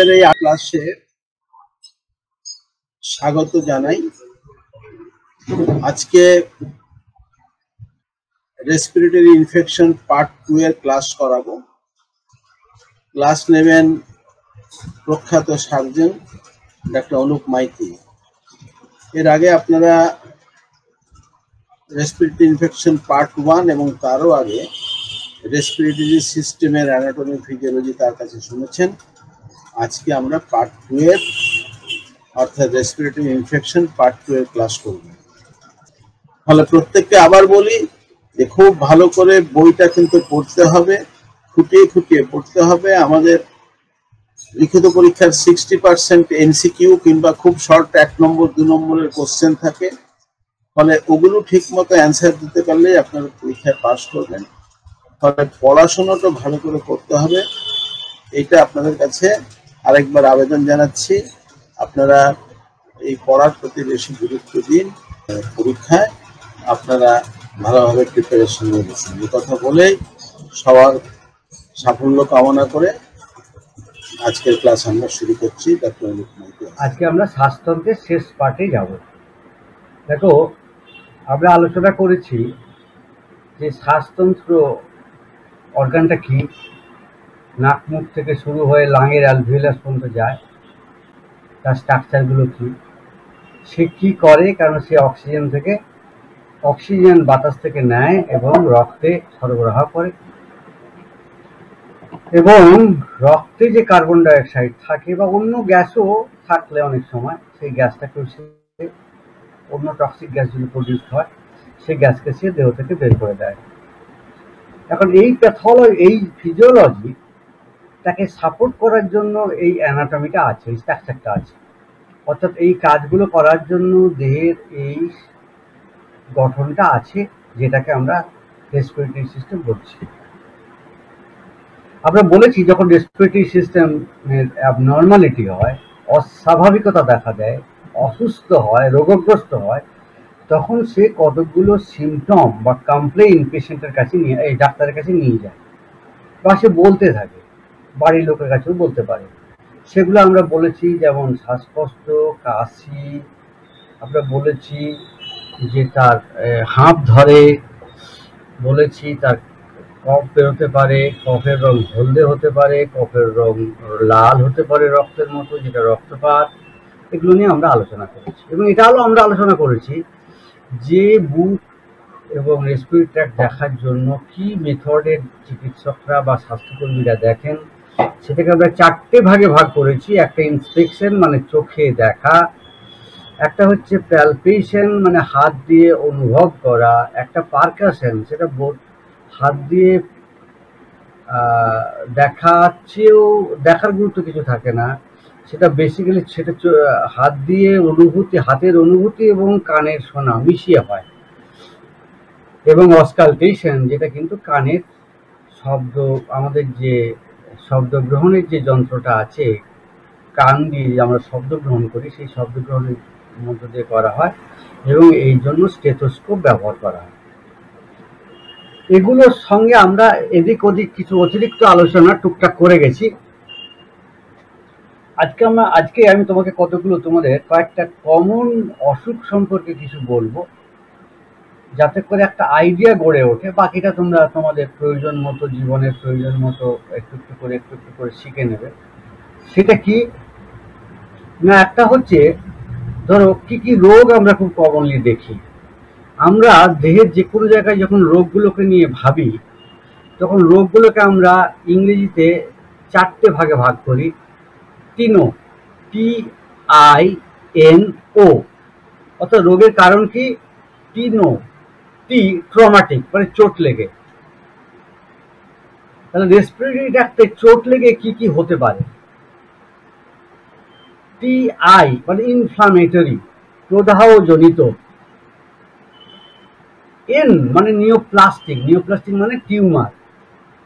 আজকের এই ক্লাসে স্বাগত জানাই। আজকে রেসপিরেটরি ইনফেকশন পার্ট টু এর ক্লাস করাবো। ক্লাস নেবেন প্রখ্যাত সার্জন ডাক্তার অনুপ মাইতি। এর আগে আপনারা রেসপিরেটরি ইনফেকশন পার্ট ওয়ান এবং তারও আগে রেসপিরেটরি সিস্টেমের অ্যানাটমি ফিজিওলজি তার কাছে শুনেছেন। আজকে আমরা পার্ট টু এর, অর্থাৎ রেসপিরেটরি ইনফেকশন পার্ট টু এর ক্লাস করব। ফলে প্রত্যেককে আবার বলি যে খুব ভালো করে বইটা কিন্তু পড়তে হবে, খুঁটিয়ে খুঁটিয়ে পড়তে হবে। আমাদের লিখিত পরীক্ষার সিক্সটি পার্সেন্ট এনসিকিউ কিংবা খুব শর্ট এক নম্বর, দু নম্বরের কোশ্চেন থাকে। ফলে ওগুলো ঠিক মতো অ্যান্সার দিতে পারলেই আপনারা পরীক্ষায় পাশ করবেন। ফলে পড়াশোনাটা ভালো করে করতে হবে। এটা আপনাদের কাছে আরেকবার আবেদন জানাচ্ছি। আপনারা এই পড়ার প্রতি বেশি গুরুত্ব দিন, পরীক্ষায় আপনারা ভালোভাবে প্রিপারেশন নিয়ে বসুন এই কথা বলেই সবার সাফল্য কামনা করে আজকের ক্লাস আমরা শুরু করছি মাইতি আজকে আমরা শ্বাসতন্ত্রের শেষ পার্টে যাব। দেখো, আমরা আলোচনা করেছি যে শ্বাসতন্ত্র অর্গানটা কি? নাক মুখ থেকে শুরু হয়ে লাঙের অ্যালভিউলাস পর্যন্ত যায়। তার স্ট্রাকচারগুলো কি? সে কি করে? কারণ সে অক্সিজেন থেকে অক্সিজেন বাতাস থেকে নেয় এবং রক্তে সরবরাহ করে। এবং রক্তে যে কার্বন ডাইঅক্সাইড থাকে বা অন্য গ্যাসও থাকলে অনেক সময়, সেই গ্যাসটাকেও সে অন্য টক্সিক গ্যাস যদি প্রডিউস হয়, সেই গ্যাসকে সে দেহ থেকে বের করে দেয়। এখন এই প্যাথোলজি এই ফিজিওলজি তাকে সাপোর্ট করার জন্য এই অ্যানাটমিটা আছে, এই স্ট্রাকচারটা আছে। অর্থাৎ এই কাজগুলো করার জন্য দেহের এই গঠনটা আছে, যেটাকে আমরা রেসপিরেটরি সিস্টেম বলছি। আমরা বলেছি, যখন রেসপিরেটরি সিস্টেমের অ্যাবনর্মালিটি হয়, অস্বাভাবিকতা দেখা দেয়, অসুস্থ হয়, রোগগ্রস্ত হয়, তখন সে কতকগুলো সিমটম বা কমপ্লেইন পেশেন্টের কাছে নিয়ে, এই ডাক্তারের কাছে নিয়ে যায় বা সে বলতে থাকে। বাড়ির লোকের কাছেও বলতে পারে। সেগুলো আমরা বলেছি, যেমন শ্বাসকষ্ট, কাশি, আমরা বলেছি যে তার হাঁপ ধরে, বলেছি তার কফ বেরোতে পারে, কফের রং হলদে হতে পারে, কফের রং লাল হতে পারে রক্তের মতো, যেটা রক্তপাত, এগুলো নিয়ে আমরা আলোচনা করেছি। এবং এটাও আমরা আলোচনা করেছি যে বুক এবং রেসপিরেটরি দেখার জন্য কি মেথডের চিকিৎসকরা বা স্বাস্থ্যকর্মীরা দেখেন সেটাকে আমরা চারটে ভাগে ভাগ করেছি, একটা ইন্সপেকশন মানে চোখে দেখা, একটা হচ্ছে প্যালপেশন মানে হাত দিয়ে অনুভব করা, একটা পার্কাশন সেটা হাত দিয়ে দেখার চেয়েও, দেখার গুরুত্ব কিছু থাকে না। সেটা বেসিক্যালি সেটা হাত দিয়ে অনুভূতি, হাতের অনুভূতি এবং কানের শোনা মিশিয়ে হয়। এবং অস্কালটেশন যেটা কিন্তু কানের শব্দ, আমাদের যে শব্দ গ্রহণের যে যন্ত্রটা আছে, কান দিয়ে আমরা শব্দ গ্রহণ করি, সেই শব্দ গ্রহণের মধ্য দিয়ে করা হয় এবং এই জন্য স্টেথোস্কোপ ব্যবহার করা হয়। এগুলোর সঙ্গে আমরা এদিক ওদিক কিছু অতিরিক্ত আলোচনা টুকটাক করে গেছি। আজকে আমরা আজকে আমি তোমাকে কতগুলো তোমাদের কয়েকটা কমন অসুখ সম্পর্কে কিছু বলব। যাতে করে একটা আইডিয়া গড়ে ওঠে। বাকিটা তোমরা তোমাদের প্রয়োজন মতো, জীবনের প্রয়োজন মতো একটু একটু করে, একটু একটু করে শিখে নেবে। সেটা কি? না, একটা হচ্ছে, ধরো কি কি রোগ আমরা খুব কমনলি দেখি। আমরা দেহের যে কোনো জায়গায় যখন রোগগুলোকে নিয়ে ভাবি, তখন রোগগুলোকে আমরা ইংরেজিতে চারটে ভাগে ভাগ করি। টিনো টি আই এন ও অর্থাৎ রোগের কারণ কি? টিনো টি ট্রমাটিক মানে চোট লেগে। তাহলে রেসপিরেটরি ট্র্যাক্টে চোট লেগে কি কি হতে পারে? টি আই মানে ইনফ্লামেটরি প্রদাহজনিত। এন মানে নিওপ্লাস্টিক নিওপ্লাস্টিক মানে tumour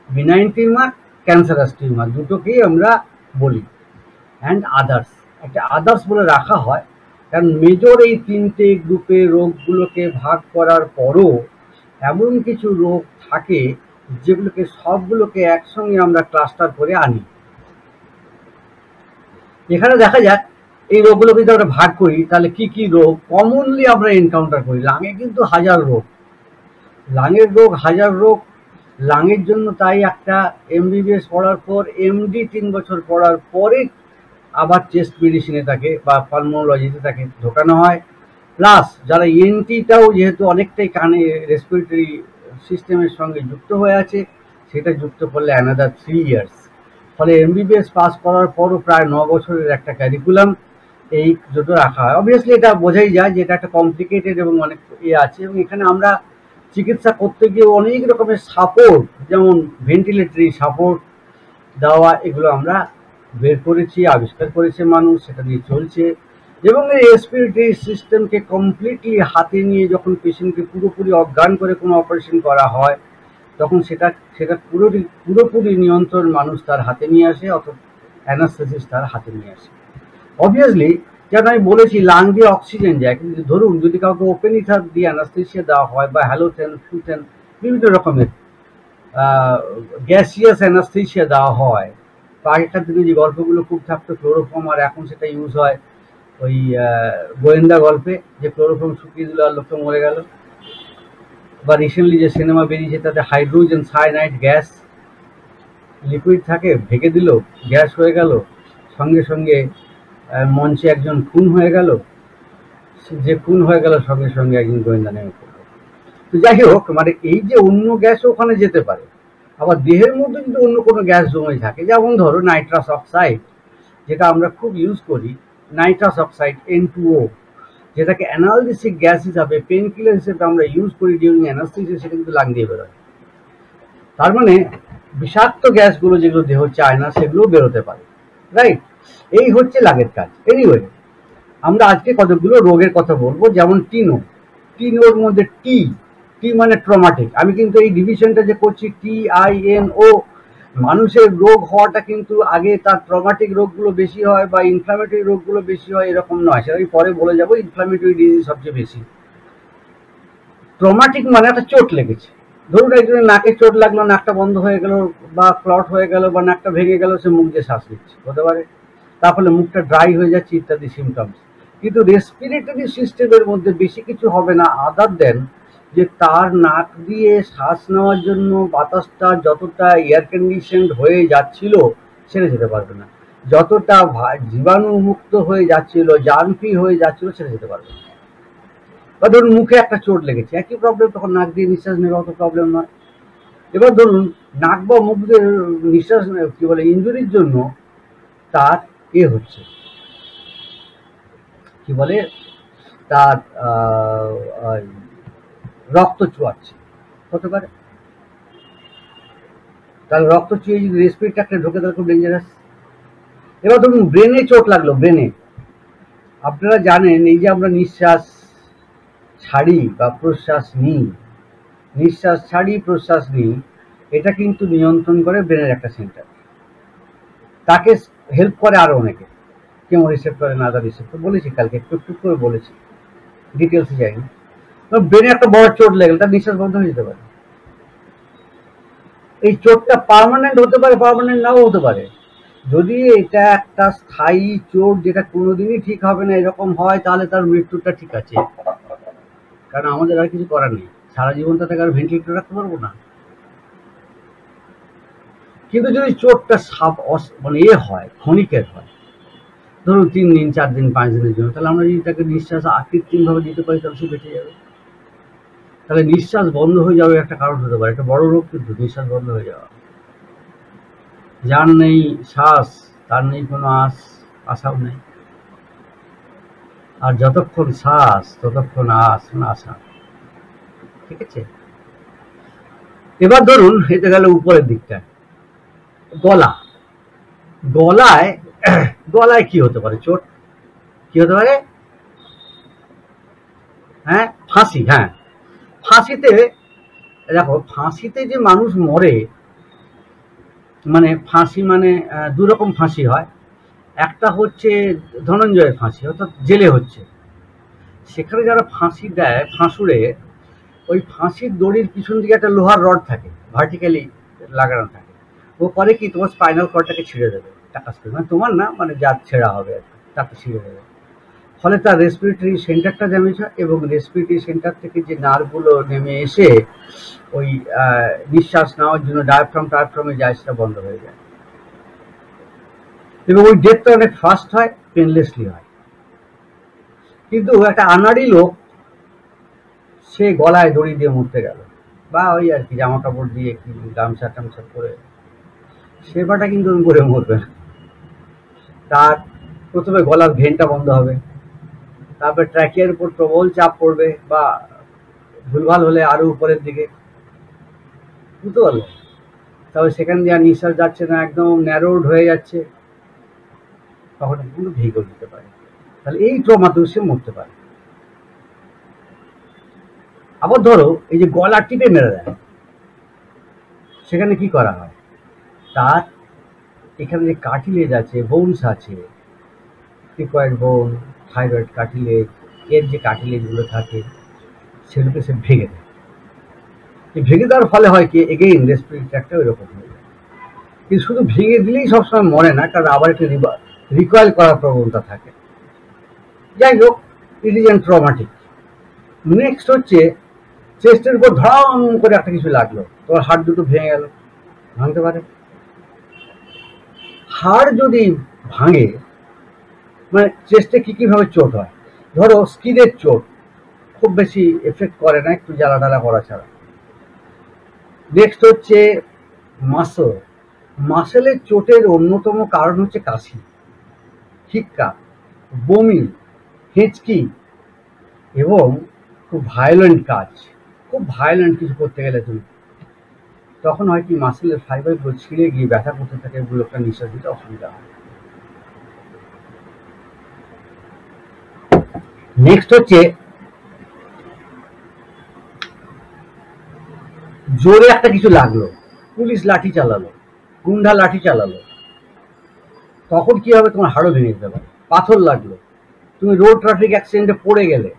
benign tumour cancerous tumour দুটোকেই আমরা বলি। অ্যান্ড আদার্স একটা আদার্স বলে রাখা হয়। কারণ মেজর এই তিনটে গ্রুপে রোগগুলোকে ভাগ করার পরও এমন কিছু রোগ থাকে যেগুলোকে সবগুলোকে একসঙ্গে আমরা ক্লাস্টার করে আনি। এখানে দেখা যাক এই রোগগুলো যদি আমরা ভাগ করি, তাহলে কি কি রোগ কমনলি আমরা এনকাউন্টার করি? লাঙে কিন্তু হাজার রোগ। লাঙের রোগ হাজার রোগ। লাঙের জন্য তাই একটা এমবিবিএস পড়ার পর এমডি তিন বছর পড়ার পরে আবার চেস্ট মেডিসিনে তাকে বা পালমোলজিতে তাকে ঢোকানো হয়। প্লাস যারা ইএনটিটাও যেহেতু অনেকটাই কানে রেসপিরেটরি সিস্টেমের সঙ্গে যুক্ত হয়ে আছে, সেটা যুক্ত করলে অ্যানাদার থ্রি ইয়ার্স ফলে এমবিবিএস পাস করার পরও প্রায় ন বছরের একটা ক্যারিকুলাম এই দুটো রাখা হয়। অবভিয়াসলি এটা বোঝাই যায় যে এটা একটা কমপ্লিকেটেড এবং অনেক ইয়ে আছে এবং এখানে আমরা চিকিৎসা করতে গিয়ে অনেক রকমের সাপোর্ট যেমন ভেন্টিলেটরি সাপোর্ট দেওয়া, এগুলো আমরা বের করেছি, আবিষ্কার করেছে মানুষ, সেটা নিয়ে চলছে। এবং এই রেসপিরেটরি সিস্টেমকে কমপ্লিটলি হাতে নিয়ে যখন পেশেন্টকে পুরোপুরি অজ্ঞান করে কোনো অপারেশন করা হয়, তখন সেটা সেটা পুরোপুরি পুরোপুরি নিয়ন্ত্রণ মানুষ তার হাতে নিয়ে আসে অত অ্যানাস্থেসিস তার হাতে নিয়ে আসে। অবভিয়াসলি যেন আমি বলেছি লাং দিয়ে অক্সিজেন যায়, কিন্তু ধরুন যদি কাউকে ওপেন ইথার দিয়ে অ্যানাস্থেসিয়া দেওয়া হয় বা হ্যালোথেন ফ্লুথেন বিভিন্ন রকমের গ্যাসিয়াস অ্যানাস্থেসিয়া দেওয়া হয় আগেকার দিনে যে গল্পগুলো খুব থাকতো ক্লোরোফর্ম আর এখন সেটা ইউজ হয় ওই গোয়েন্দা গল্পে, যে ক্লোরোফর্ম শুকিয়ে দিল আর লোকটা মরে গেল। বা রিসেন্টলি যে সিনেমা বেরিয়েছে, তাতে হাইড্রোজেন সাইনাইড গ্যাস লিকুইড থাকে, ভেঙে দিল গ্যাস হয়ে গেল, সঙ্গে সঙ্গে মঞ্চে একজন খুন হয়ে গেল। যে খুন হয়ে গেল, সঙ্গে সঙ্গে একজন গোয়েন্দা নেমে পড়ল। তো যাই হোক মানে এই যে অন্য গ্যাস ওখানে যেতে পারে আবার দেহের মধ্যে যদি অন্য কোনো গ্যাস জমে থাকে, যেমন ধরো নাইট্রাস অক্সাইড যেটা আমরা খুব ইউজ করি নাইট্রাস অক্সাইড এন যেটাকে অ্যানালজেসিক গ্যাস হিসাবে পেন কিলার হিসেবে আমরা ইউজ করি ডিউরিং অ্যানাস্থেসিয়া সেটা কিন্তু লাং দিয়ে বেরোয়। তার মানে বিষাক্ত গ্যাসগুলো যেগুলো দেহ চায় না, সেগুলোও বেরোতে পারে রাইট এই হচ্ছে লাগের কাজ। এনিওয়ে আমরা আজকে কতগুলো রোগের কথা বলব, যেমন টিনো। টিনোর মধ্যে টি টি মানে ট্রমাটিক আমি কিন্তু এই ডিভিশনটা যে করছি টি আই এন ও মানুষের রোগ হওয়াটা কিন্তু আগে তার ট্রমাটিক রোগগুলো বেশি হয় বা ইনফ্লামেটরি রোগগুলো বেশি হয় এরকম নয়। সেটা আমি পরে বলে যাব ইনফ্লামেটরি ডিজিজ সবচেয়ে বেশি। ট্রমাটিক মানে একটা চোট লেগেছে। ধরুন একজনের নাকে চোট লাগল, নাকটা বন্ধ হয়ে গেল বা ক্লট হয়ে গেল বা নাকটা ভেঙে গেল, সে মুখ দিয়ে শ্বাস নিচ্ছে। হতে পারে। তার ফলে মুখটা ড্রাই হয়ে যাচ্ছে ইত্যাদি সিমটমস কিন্তু রেসপিরেটরি সিস্টেমের মধ্যে বেশি কিছু হবে না আদার দেন যে তার নাক দিয়ে শ্বাস নেওয়ার জন্য বাতাসটা যতটা এয়ার কন্ডিশনড হয়ে যাচ্ছিল ছেড়ে যেতে পারবে না। যতটা জীবাণু মুক্ত হয়ে যাচ্ছিল জানফি হয়ে যাচ্ছিল ছেড়ে যেতে পারবে না। বা ধরুন মুখে একটা চোট লেগেছে, একই প্রবলেম তখন নাক দিয়ে নিঃশ্বাস নেওয়া অত প্রবলেম নয়। এবার ধরুন নাক বা মুখ দিয়ে নিঃশ্বাস কি বলে ইঞ্জুরির জন্য তার এ হচ্ছে। কি বলে? তার রক্ত চুয়াচ্ছে। হতে পারে। তাহলে রক্ত চুয়ে যদি রেসপিরেট একটা ঢোকে, তাহলে খুব ডেঞ্জারাস এবার ধরুন ব্রেনে চোট লাগল ব্রেনে আপনারা জানেন, এই যে আমরা নিঃশ্বাস ছাড়ি বা প্রশ্বাস নিই, নিঃশ্বাস ছাড়ি, প্রশ্বাস নিই, এটা কিন্তু নিয়ন্ত্রণ করে ব্রেনের একটা সেন্টার তাকে হেল্প করে আরও অনেকে। কেমন রিসেপ্টরে না রিসেপ্টর বলেছি, কালকে একটু একটু করে বলেছি। ডিটেলসে যাইনি। ব্রেনে একটা বড় চোট লেগে তার নিঃশ্বাস বন্ধ হয়ে যেতে পারে। এই চোটটা পারমানেন্ট হতে পারে পারমানেন্ট নাও হতে পারে। যদি এটা একটা স্থায়ী চোট যেটা কোনোদিনই ঠিক হবে না, এরকম হয়, তাহলে তার মৃত্যুটা ঠিক আছে। কারণ আমাদের আর কিছু করার নেই। সারা জীবনটা থেকে আর ভেন্টিলেটর রাখতে পারব না। কিন্তু যদি চোটটা সাপ মানে এ হয়, ক্ষণিকের হয়, ধরুন তিন দিন, চার দিন, পাঁচ দিনের জন্য, তাহলে আমরা যদি তাকে নিঃশ্বাস আকৃত্রিমভাবে দিতে পারি, তাহলে সে বেঁচে যাবে। তাহলে নিঃশ্বাস বন্ধ হয়ে যাবে একটা কারণ হতে পারে। একটা বড় রোগ কিন্তু নিঃশ্বাস বন্ধ হয়ে যাওয়া। যার নেই শ্বাস, তার নেই কোনো আশ আশাও নেই। আর যতক্ষণ শ্বাস, ততক্ষণ আস আশা ঠিক আছে? এবার ধরুন, এটা গেল উপরের দিকটা। গলা। গলায় গলায় কি হতে পারে? চোট? কি হতে পারে? হ্যাঁ ফাঁসি হ্যাঁ। ফাঁসিতে দেখো ফাঁসিতে যে মানুষ মরে মানে ফাঁসি মানে দু রকম ফাঁসি হয়। একটা হচ্ছে ধনঞ্জয়ের ফাঁসি অর্থাৎ জেলে হচ্ছে। সেখানে যারা ফাঁসি দেয় ফাঁসুড়ে ওই ফাঁসির দড়ির পিছন দিকে একটা লোহার রড থাকে ভার্টিক্যালি লাগানো থাকে। ও করে কি তোমার স্পাইনাল কর্ডটাকে ছিঁড়ে দেবে টাকা মানে তোমার না মানে যার ছেঁড়া হবে আর কি, তাতে ছিঁড়ে যাবে ফলে তার রেসপিরেটরি সেন্টারটা ড্যামেজ হয় এবং রেসপিরেটরি সেন্টার থেকে যে নার্ভগুলো নেমে এসে ওই নিঃশ্বাস নেওয়ার জন্য ডায়াফ্রাম টায়াফ্রামে যায়, সেটা বন্ধ হয়ে যায়। এবং ওই ডেথটা অনেক ফাস্ট হয় পেনলেসলি হয়। কিন্তু একটা আনাড়ি লোক, সে গলায় দড়ি দিয়ে মরতে গেল। বা ওই আর কি জামা কাপড় দিয়ে কি গামছা টামছা করে সেবাটা কিন্তু করে মরবে না। তার প্রথমে গলার ভেনটা বন্ধ হবে। তারপর ট্র্যাকের উপর প্রবল চাপ পড়বে বা ভুলভাল হলে আরও উপরের দিকে। বুঝতে পারল? তবে সেখান দিয়ে আর নিঃশ্বাস যাচ্ছে না, একদম ন্যারোড হয়ে যাচ্ছে। তখন কিন্তু ভেহিকল দিতে পারে তাহলে এই ট্রমাতেও সে মরতে পারে। আবার ধরো, এই যে গলা টিপে মেরে দেয়। সেখানে কি করা হয়? তার এখানে যে কাটিলেজ আছে বোনস আছে টিকয়েড বোন থাইরয়েড কাটিলেজ এর যে কাটিলেজগুলো থাকে সেগুলোকে সে ভেঙে দেয়। ভেঙে দেওয়ার ফলে হয় কি এগেইন রেসপিরেটরি ট্র্যাকটা এরকম হয়ে যায়। কিন্তু শুধু ভেঙে দিলেই সবসময় মরে না, কারণ আবার একটু রিকয়েল করার প্রবণতা থাকে। যাই হোক ইট ইজ ট্রমাটিক নেক্সট হচ্ছে চেস্টের উপর ধড়াম করে একটা কিছু লাগল। তোমার হাড় দুটো ভেঙে গেল। ভাঙতে পারে। হাড় যদি ভাঙে মানে চেস্টে কি কীভাবে চোট হয়? ধরো স্কিনের চোট, খুব বেশি এফেক্ট করে না, একটু জ্বালা টালা করা ছাড়া। নেক্সট হচ্ছে মাসল মাসেলের চোটের অন্যতম কারণ হচ্ছে কাশি, হিক্কা, বমি, হেঁচকি এবং খুব ভায়োলেন্ট কাজ। খুব ভায়োলেন্ট কিছু করতে গেলে তুমি। তখন হয় কি মাসেলের ফাইবারগুলো ছিঁড়ে গিয়ে ব্যথা করতে থাকে এগুলো একটা নিঃশ্বাস দিতে অসুবিধা হয়। নেক্সট হচ্ছে জোরে একটা কিছু লাগল। পুলিশ লাঠি চালালো, গুন্ডা লাঠি চালালো। তখন কি হবে? তোমার হাড়ও ভেঙে যেতে পারে। পাথর লাগল। তুমি রোড ট্রাফিক অ্যাক্সিডেন্টে পড়ে গেলে,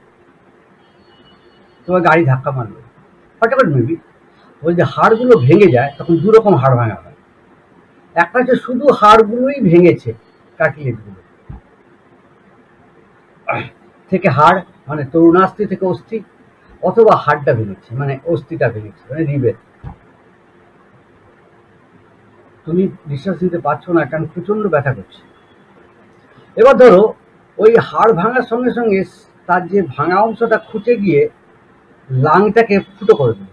তোমার গাড়ি ধাক্কা মারলো। হোয়াট মেবি ওই যে হাড়গুলো ভেঙে যায়, তখন দু রকম হাড় ভাঙা হয়। একটা হচ্ছে শুধু হাড়গুলোই ভেঙেছে কাটিলেটগুলো থেকে হাড় মানে তরুণাস্থি থেকে অস্থি, অথবা হাড়টা ভেঙেছে মানে অস্থিটা ভেঙেছে মানে রিবের তুমি নিঃশ্বাস নিতে পারছ না, কারণ প্রচণ্ড ব্যথা করছে। এবার ধরো, ওই হাড় ভাঙার সঙ্গে সঙ্গে তার যে ভাঙা অংশটা খুঁটে গিয়ে লাংটাকে ফুটো করে দিল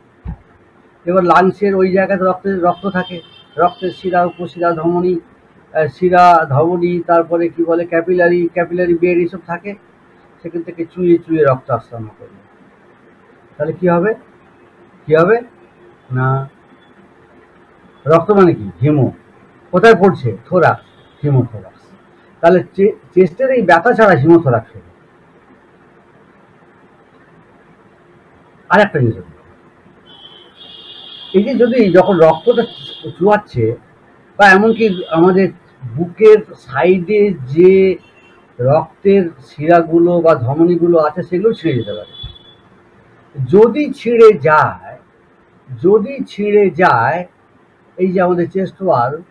এবার লাংসের ওই জায়গাতে রক্তে, রক্ত থাকে রক্তের শিরা, উপশিরা, ধমনী শিরা, ধমনী, তারপরে কি বলে, ক্যাপিলারি ক্যাপিলারি বেড এসব থাকে। সেখান থেকে চুয়ে চুয়ে রক্ত আরম্ভ করবে। তাহলে কি হবে? কি হবে? না। রক্ত মানে কি? হিমো। কোথায় পড়ছে? থোরাক্স হিমোথোরাক্স তাহলে চেস্টের এই ব্যথা ছাড়া হিমোথোরাক্স হবে। আর একটা জিনিস এই যে যদি যখন রক্তটা চুয়াচ্ছে, বা এমনকি আমাদের বুকের সাইডে যে রক্তের শিরাগুলো বা ধমনীগুলো আছে, সেগুলো ছিঁড়ে যেতে পারে। যদি ছিঁড়ে যায়, যদি ছিঁড়ে যায়, এই যে আমাদের চেস্ট ওয়াল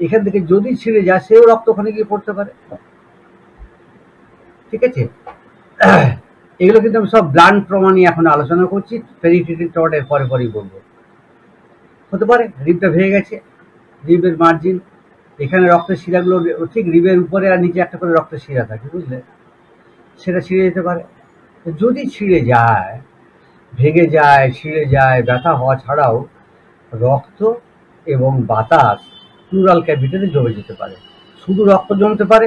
এখান থেকে যদি ছিঁড়ে যায়, সেও রক্ত ওখানে গিয়ে পড়তে পারে। ঠিক আছে? এগুলো কিন্তু আমি সব ব্লান্ড নিয়ে এখন আলোচনা করছি পেরিটেটিভ এর পরে পরেই বলব। হতে পারে রিবটা ভেঙে গেছে রিবের মার্জিন এখানে রক্তের শিরাগুলো ঠিক রিবের উপরে আর নিচে একটা করে রক্তের শিরা থাকে, বুঝলে? সেটা ছিঁড়ে যেতে পারে। যদি ছিঁড়ে যায়, ভেঙে যায়, ছিঁড়ে যায়, ব্যথা হওয়া ছাড়াও রক্ত এবং বাতাস প্লুরাল ক্যাভিটিতে জমে যেতে পারে। শুধু রক্ত জমতে পারে,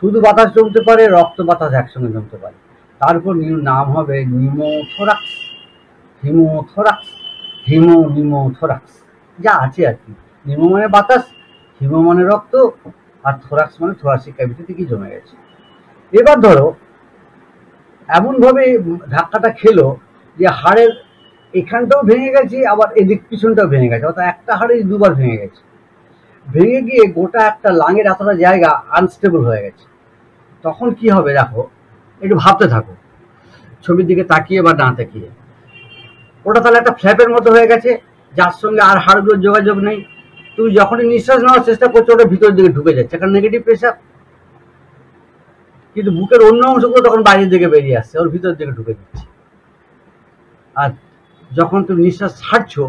শুধু বাতাস জমতে পারে, রক্ত বাতাস একসঙ্গে জমতে পারে। তারপর নাম হবে নিমোথোরাক্স। হিমোথোরাক্স। হিমো নিমোথোরাক্স যা আছে আর কি। নিমো মানে বাতাস হিমো মানে রক্ত আর থোরাক্স মানে থোরাসিক ক্যাভিটিতে কি জমে গেছে? এবার ধরো, এমনভাবে ধাক্কাটা খেলো যে হাড়ের এখানটাও ভেঙে গেছে, আবার এদিক পিছনটাও ভেঙে গেছে। অর্থাৎ একটা হাড়ে দুবার ভেঙে গেছে। ভেঙে গিয়ে গোটা একটা লাঙের এতটা জায়গা আনস্টেবল হয়ে গেছে। তখন কি হবে দেখো, একটু ভাবতে থাকো। ছবির দিকে তাকিয়ে বা না তাকিয়ে। ওটা তাহলে একটা ফ্ল্যাপের মতো হয়ে গেছে, যার সঙ্গে আর হাড়গুলোর যোগাযোগ নেই। তুমি যখনই নিঃশ্বাস নেওয়ার চেষ্টা করছ, ওটা ভিতরের দিকে ঢুকে যাচ্ছে কারণ নেগেটিভ প্রেশার কিন্তু বুকের অন্য অংশগুলো তখন বাইরের দিকে বেরিয়ে আসছে, ওর ভিতরের দিকে ঢুকে যাচ্ছে। আর যখন তুমি নিঃশ্বাস ছাড়ছো,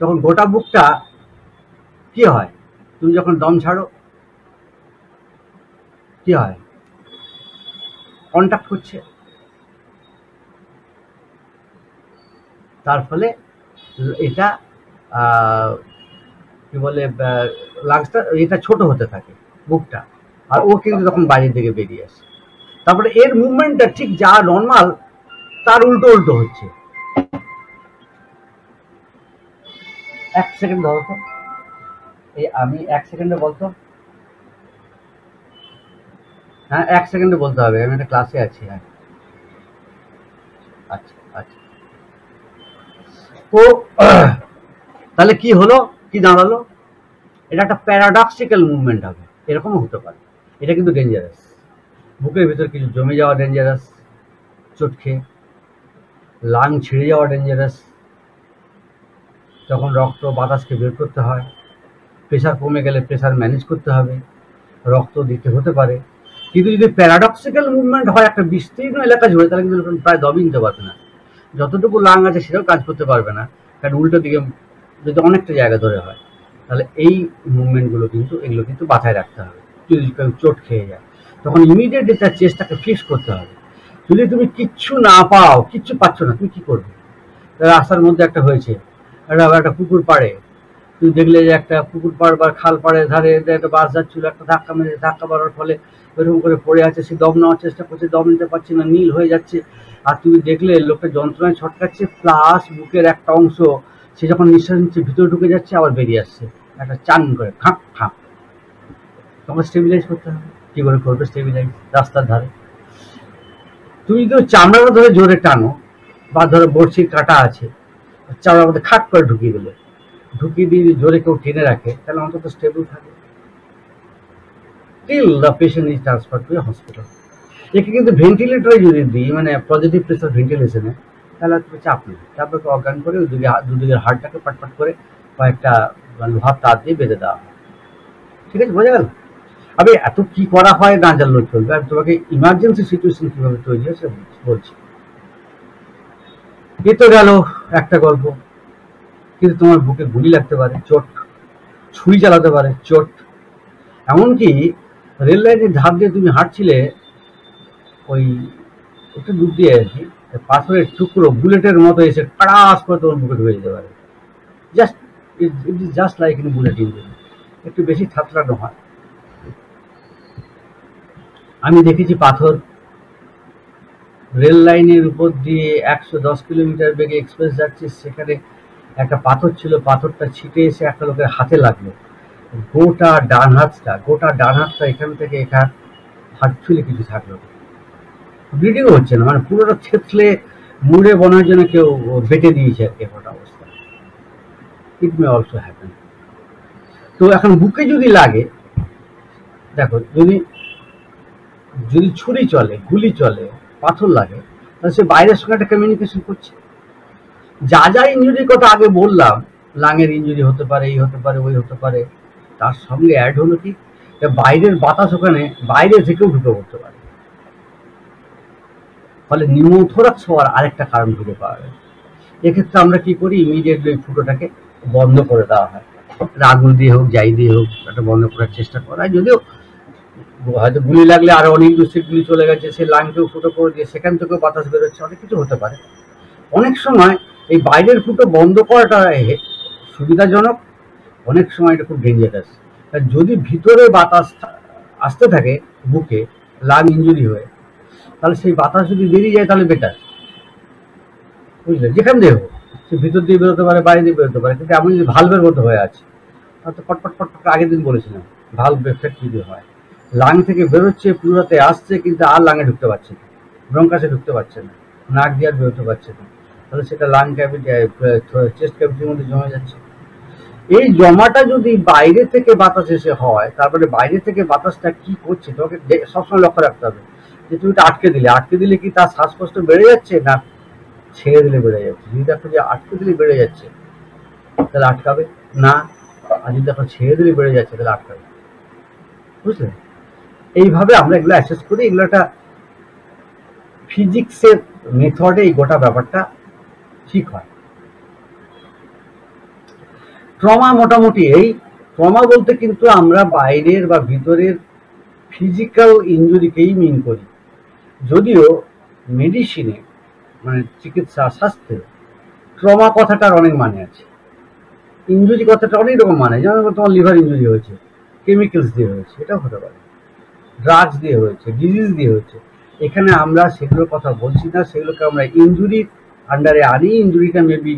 তখন গোটা বুকটা কি হয়? তুমি যখন দম ছাড়ো, কি হয়? কন্ট্যাক্ট করছে। তার ফলে এটা কি বলে লাংসটা এটা ছোট হতে থাকে, বুকটা। আর ও কিন্তু তখন বাইরের দিকে বেরিয়ে আসে। তারপরে এর মুভমেন্টটা ঠিক যা নর্মাল তার উল্টো উল্টো হচ্ছে। এক সেকেন্ড ধরো তো। এই আমি এক সেকেন্ডে বলতো? হ্যাঁ এক সেকেন্ডে বলতে হবে, আমি একটা ক্লাসে আছি হ্যাঁ। আচ্ছা আচ্ছা। তো, তাহলে কি হলো? কি দাঁড়াল? এটা একটা প্যারাডক্সিক্যাল মুভমেন্ট হবে। এরকমও হতে পারে। এটা কিন্তু ডেঞ্জারাস বুকের ভিতর কিছু জমে যাওয়া ডেঞ্জারাস চোট খেয়ে লাং ছিঁড়ে যাওয়া ডেঞ্জারাস তখন রক্ত বাতাসকে বের করতে হয়। প্রেশার কমে গেলে প্রেশার ম্যানেজ করতে হবে। রক্ত দিতে হতে পারে। কিন্তু যদি প্যারাডক্সিক্যাল মুভমেন্ট হয় একটা বিস্তীর্ণ এলাকা জুড়ে, তাহলে কিন্তু প্রায় দবই নিতে পারবে না। যতটুকু লাং আছে সেটাও কাজ করতে পারবে না। কারণ উল্টো দিকে যদি অনেকটা জায়গা ধরে হয়, তাহলে এই মুভমেন্টগুলো কিন্তু, এগুলো কিন্তু বাঁচায় রাখতে হবে। যদি কেউ চোট খেয়ে যায়। তখন ইমিডিয়েটলি তার চেষ্টাকে ফিক্স করতে হবে। যদি তুমি কিচ্ছু না পাও, কিচ্ছু পাচ্ছ না, তুমি কি করবে? রাস্তার মধ্যে একটা হয়েছে। একটা একটা পুকুর পাড়ে। তুমি দেখলে যে একটা পুকুর পাড় বা খাল পাড়ে ধারে একটা বাস যাচ্ছিল, একটা ধাক্কা মেরে, ধাক্কা মারার ফলে এরকম করে পড়ে আছে, সে দম নেওয়ার চেষ্টা করছে, দম নিতে পারছে না, নীল হয়ে যাচ্ছে। আর তুমি দেখলে লোকটা যন্ত্রণায় ছটকাচ্ছে প্লাস বুকের একটা অংশ সে যখন নিঃশ্বাস নিচ্ছে, ভিতরে ঢুকে যাচ্ছে, আবার বেরিয়ে আসছে। একটা চান করে খাঁক খাঁক তোমাকে স্টেবিলাইজ করতে হবে। কি করে করবে স্টেবিলাইজ রাস্তার ধারে। তুমি যদি চামড়াটা ধরে জোরে টানো, বা ধরো বড়শির কাটা আছে, চামড়ার মধ্যে খাট করে ঢুকিয়ে দিলে। ঢুকিয়ে দিয়ে যদি জোরে কেউ টেনে রাখে, তাহলে অন্তত স্টেবল থাকে। Till the patient is transfer to hospital একে কিন্তু ভেন্টিলেটরে যদি দিই মানে পজিটিভ প্রেসার ভেন্টিলেশনে তাহলে তুমি চাপ নেই তারপরে অজ্ঞান করে দুদিকে দুদিকের হাড়টাকে পাটপাট করে কয়েকটা লোহার তার দিয়ে বেঁধে দেওয়া হয়। ঠিক আছে, বোঝা গেল? আবে, এত কি করা হয় না জানলেও চলবে? আমি তোমাকে ইমার্জেন্সি সিচুয়েশন কীভাবে তৈরি হয় সেটা বলছি। এ তো গেল একটা গল্প। কিন্তু তোমার বুকে গুলি লাগতে পারে, চোট। ছুরি চালাতে পারে, চোট। এমনকি রেল লাইনের ধাপ দিয়ে তুমি হাঁটছিলে ওই, একটু দূর দিয়ে আর কি। পাথরের টুকরো, বুলেটের মতো এসে কাড়াস করে তোমার বুকে ঢুকে যেতে পারে। Just it is just like in bullet engine একটু বেশি থাতলানো হয়। আমি দেখেছি পাথর রেল লাইনের উপর দিয়ে একশো দশ কিলোমিটার বেগে এক্সপ্রেস যাচ্ছে। সেখানে একটা পাথর ছিল, পাথরটা ছিটে এসে একটা লোকের হাতে লাগল। গোটা ডান হাতটা গোটা ডান হাতটা এখান থেকে এখান হাত ছুলে কিছু থাকল ব্লিডিংও হচ্ছে না মানে পুরোটা ছেতলে মুড়ে বনার জন্য কেউ বেটে দিয়েছে আর কি গোটা অবস্থা। ইট মে অলসো হ্যাপেন তো এখন বুকে যদি লাগে, দেখো, যদি যদি ছুরি চলে, গুলি চলে, পাথর লাগে, তাহলে সে বাইরের সঙ্গে একটা কমিউনিকেশন করছে। যা যা ইঞ্জুরির কথা আগে বললাম লাঙের ইঞ্জুরি হতে পারে, এই হতে পারে, ওই হতে পারে, তার সঙ্গে অ্যাড হলো কি? বাইরের বাতাস ওখানে, বাইরে থেকেও ঢুকে পড়তে পারে। ফলে নিউমোথোরাক্স হওয়ার আরেকটা কারণ খুঁজে পাওয়া যায় এক্ষেত্রে আমরা কি করি? ইমিডিয়েটলি ওই ফুটোটাকে বন্ধ করে দেওয়া হয়। আগুন দিয়ে হোক যাই দিয়ে হোক একটা বন্ধ করার চেষ্টা করা হয়। যদিও হয়তো গুলি লাগলে আরও অনেক দূষে গুলি চলে গেছে, সে লাইনকেও ফুটো করে দিয়ে সেখান থেকেও বাতাস বেরোচ্ছে, অনেক কিছু হতে পারে। অনেক সময় এই বাইরের ফুটো বন্ধ করাটা সুবিধাজনক, অনেক সময় এটা খুব ডেঞ্জারাস যদি ভিতরে বাতাস আসতে থাকে, বুকে লাং ইঞ্জুরি হয়ে তাহলে সেই বাতাস যদি বেরিয়ে যায় তাহলে বেটার বুঝলে? যেখান দিয়ে হোক। সে ভিতর দিয়ে বেরোতে পারে, বাইরে দিয়ে বেরোতে পারে। কিন্তু এমন যদি ভালভের মতো হয়ে আছে। তাহলে তো পটপট পটপট আগের দিন বলেছিলাম ভালভ এফেক্ট যদি হয়। লাং থেকে বেরোচ্ছে পুরোতে আসছে, কিন্তু আর লাঙে ঢুকতে পারছে না। ব্রঙ্কাসে ঢুকতে পারছে না। নাক দিয়ে আর বেরোতে পারছে না। তাহলে সেটা লাং ক্যাভিটি চেস্ট ক্যাভিটির মধ্যে জমে যাচ্ছে। এই জমাটা যদি বাইরে থেকে বাতাস এসে হয়, তারপরে বাইরে থেকে বাতাসটা কি করছে, তোমাকে সবসময় লক্ষ্য রাখতে হবে। যে তুমি এটা আটকে দিলে আটকে দিলে কি তার শ্বাসকষ্ট বেড়ে যাচ্ছে না ছেড়ে দিলে বেড়ে যাচ্ছে? যদি দেখো যে আটকে দিলে বেড়ে যাচ্ছে, তাহলে আটকাবে? না। আর যদি এখন ছেড়ে দিলে বেড়ে যাচ্ছে, তাহলে আটকাবে। বুঝলে? এইভাবে আমরা এগুলো অ্যাসেস করি। এগুলো একটা ফিজিক্সের মেথডে এই গোটা ব্যাপারটা ঠিক হয়। ট্রমা মোটামুটি এই। ট্রমা বলতে কিন্তু আমরা বাইরের বা ভিতরের ফিজিক্যাল ইঞ্জুরিকেই মিন করি? যদিও মেডিসিনে মানে চিকিৎসা স্বাস্থ্যে, ট্রমা কথাটার অনেক মানে আছে। ইঞ্জুরি কথাটা অনেক রকম মানে যেমন তোমার লিভার ইঞ্জুরি হয়েছে কেমিক্যালস দিয়ে হয়েছে, এটাও হতে পারে। ড্রাগস দিয়ে হয়েছে ডিজিজ দিয়ে হয়েছে। এখানে আমরা সেগুলোর কথা বলছি না, সেগুলোকে আমরা ইঞ্জুরি আন্ডারে আনি ইঞ্জুরিটা মেবি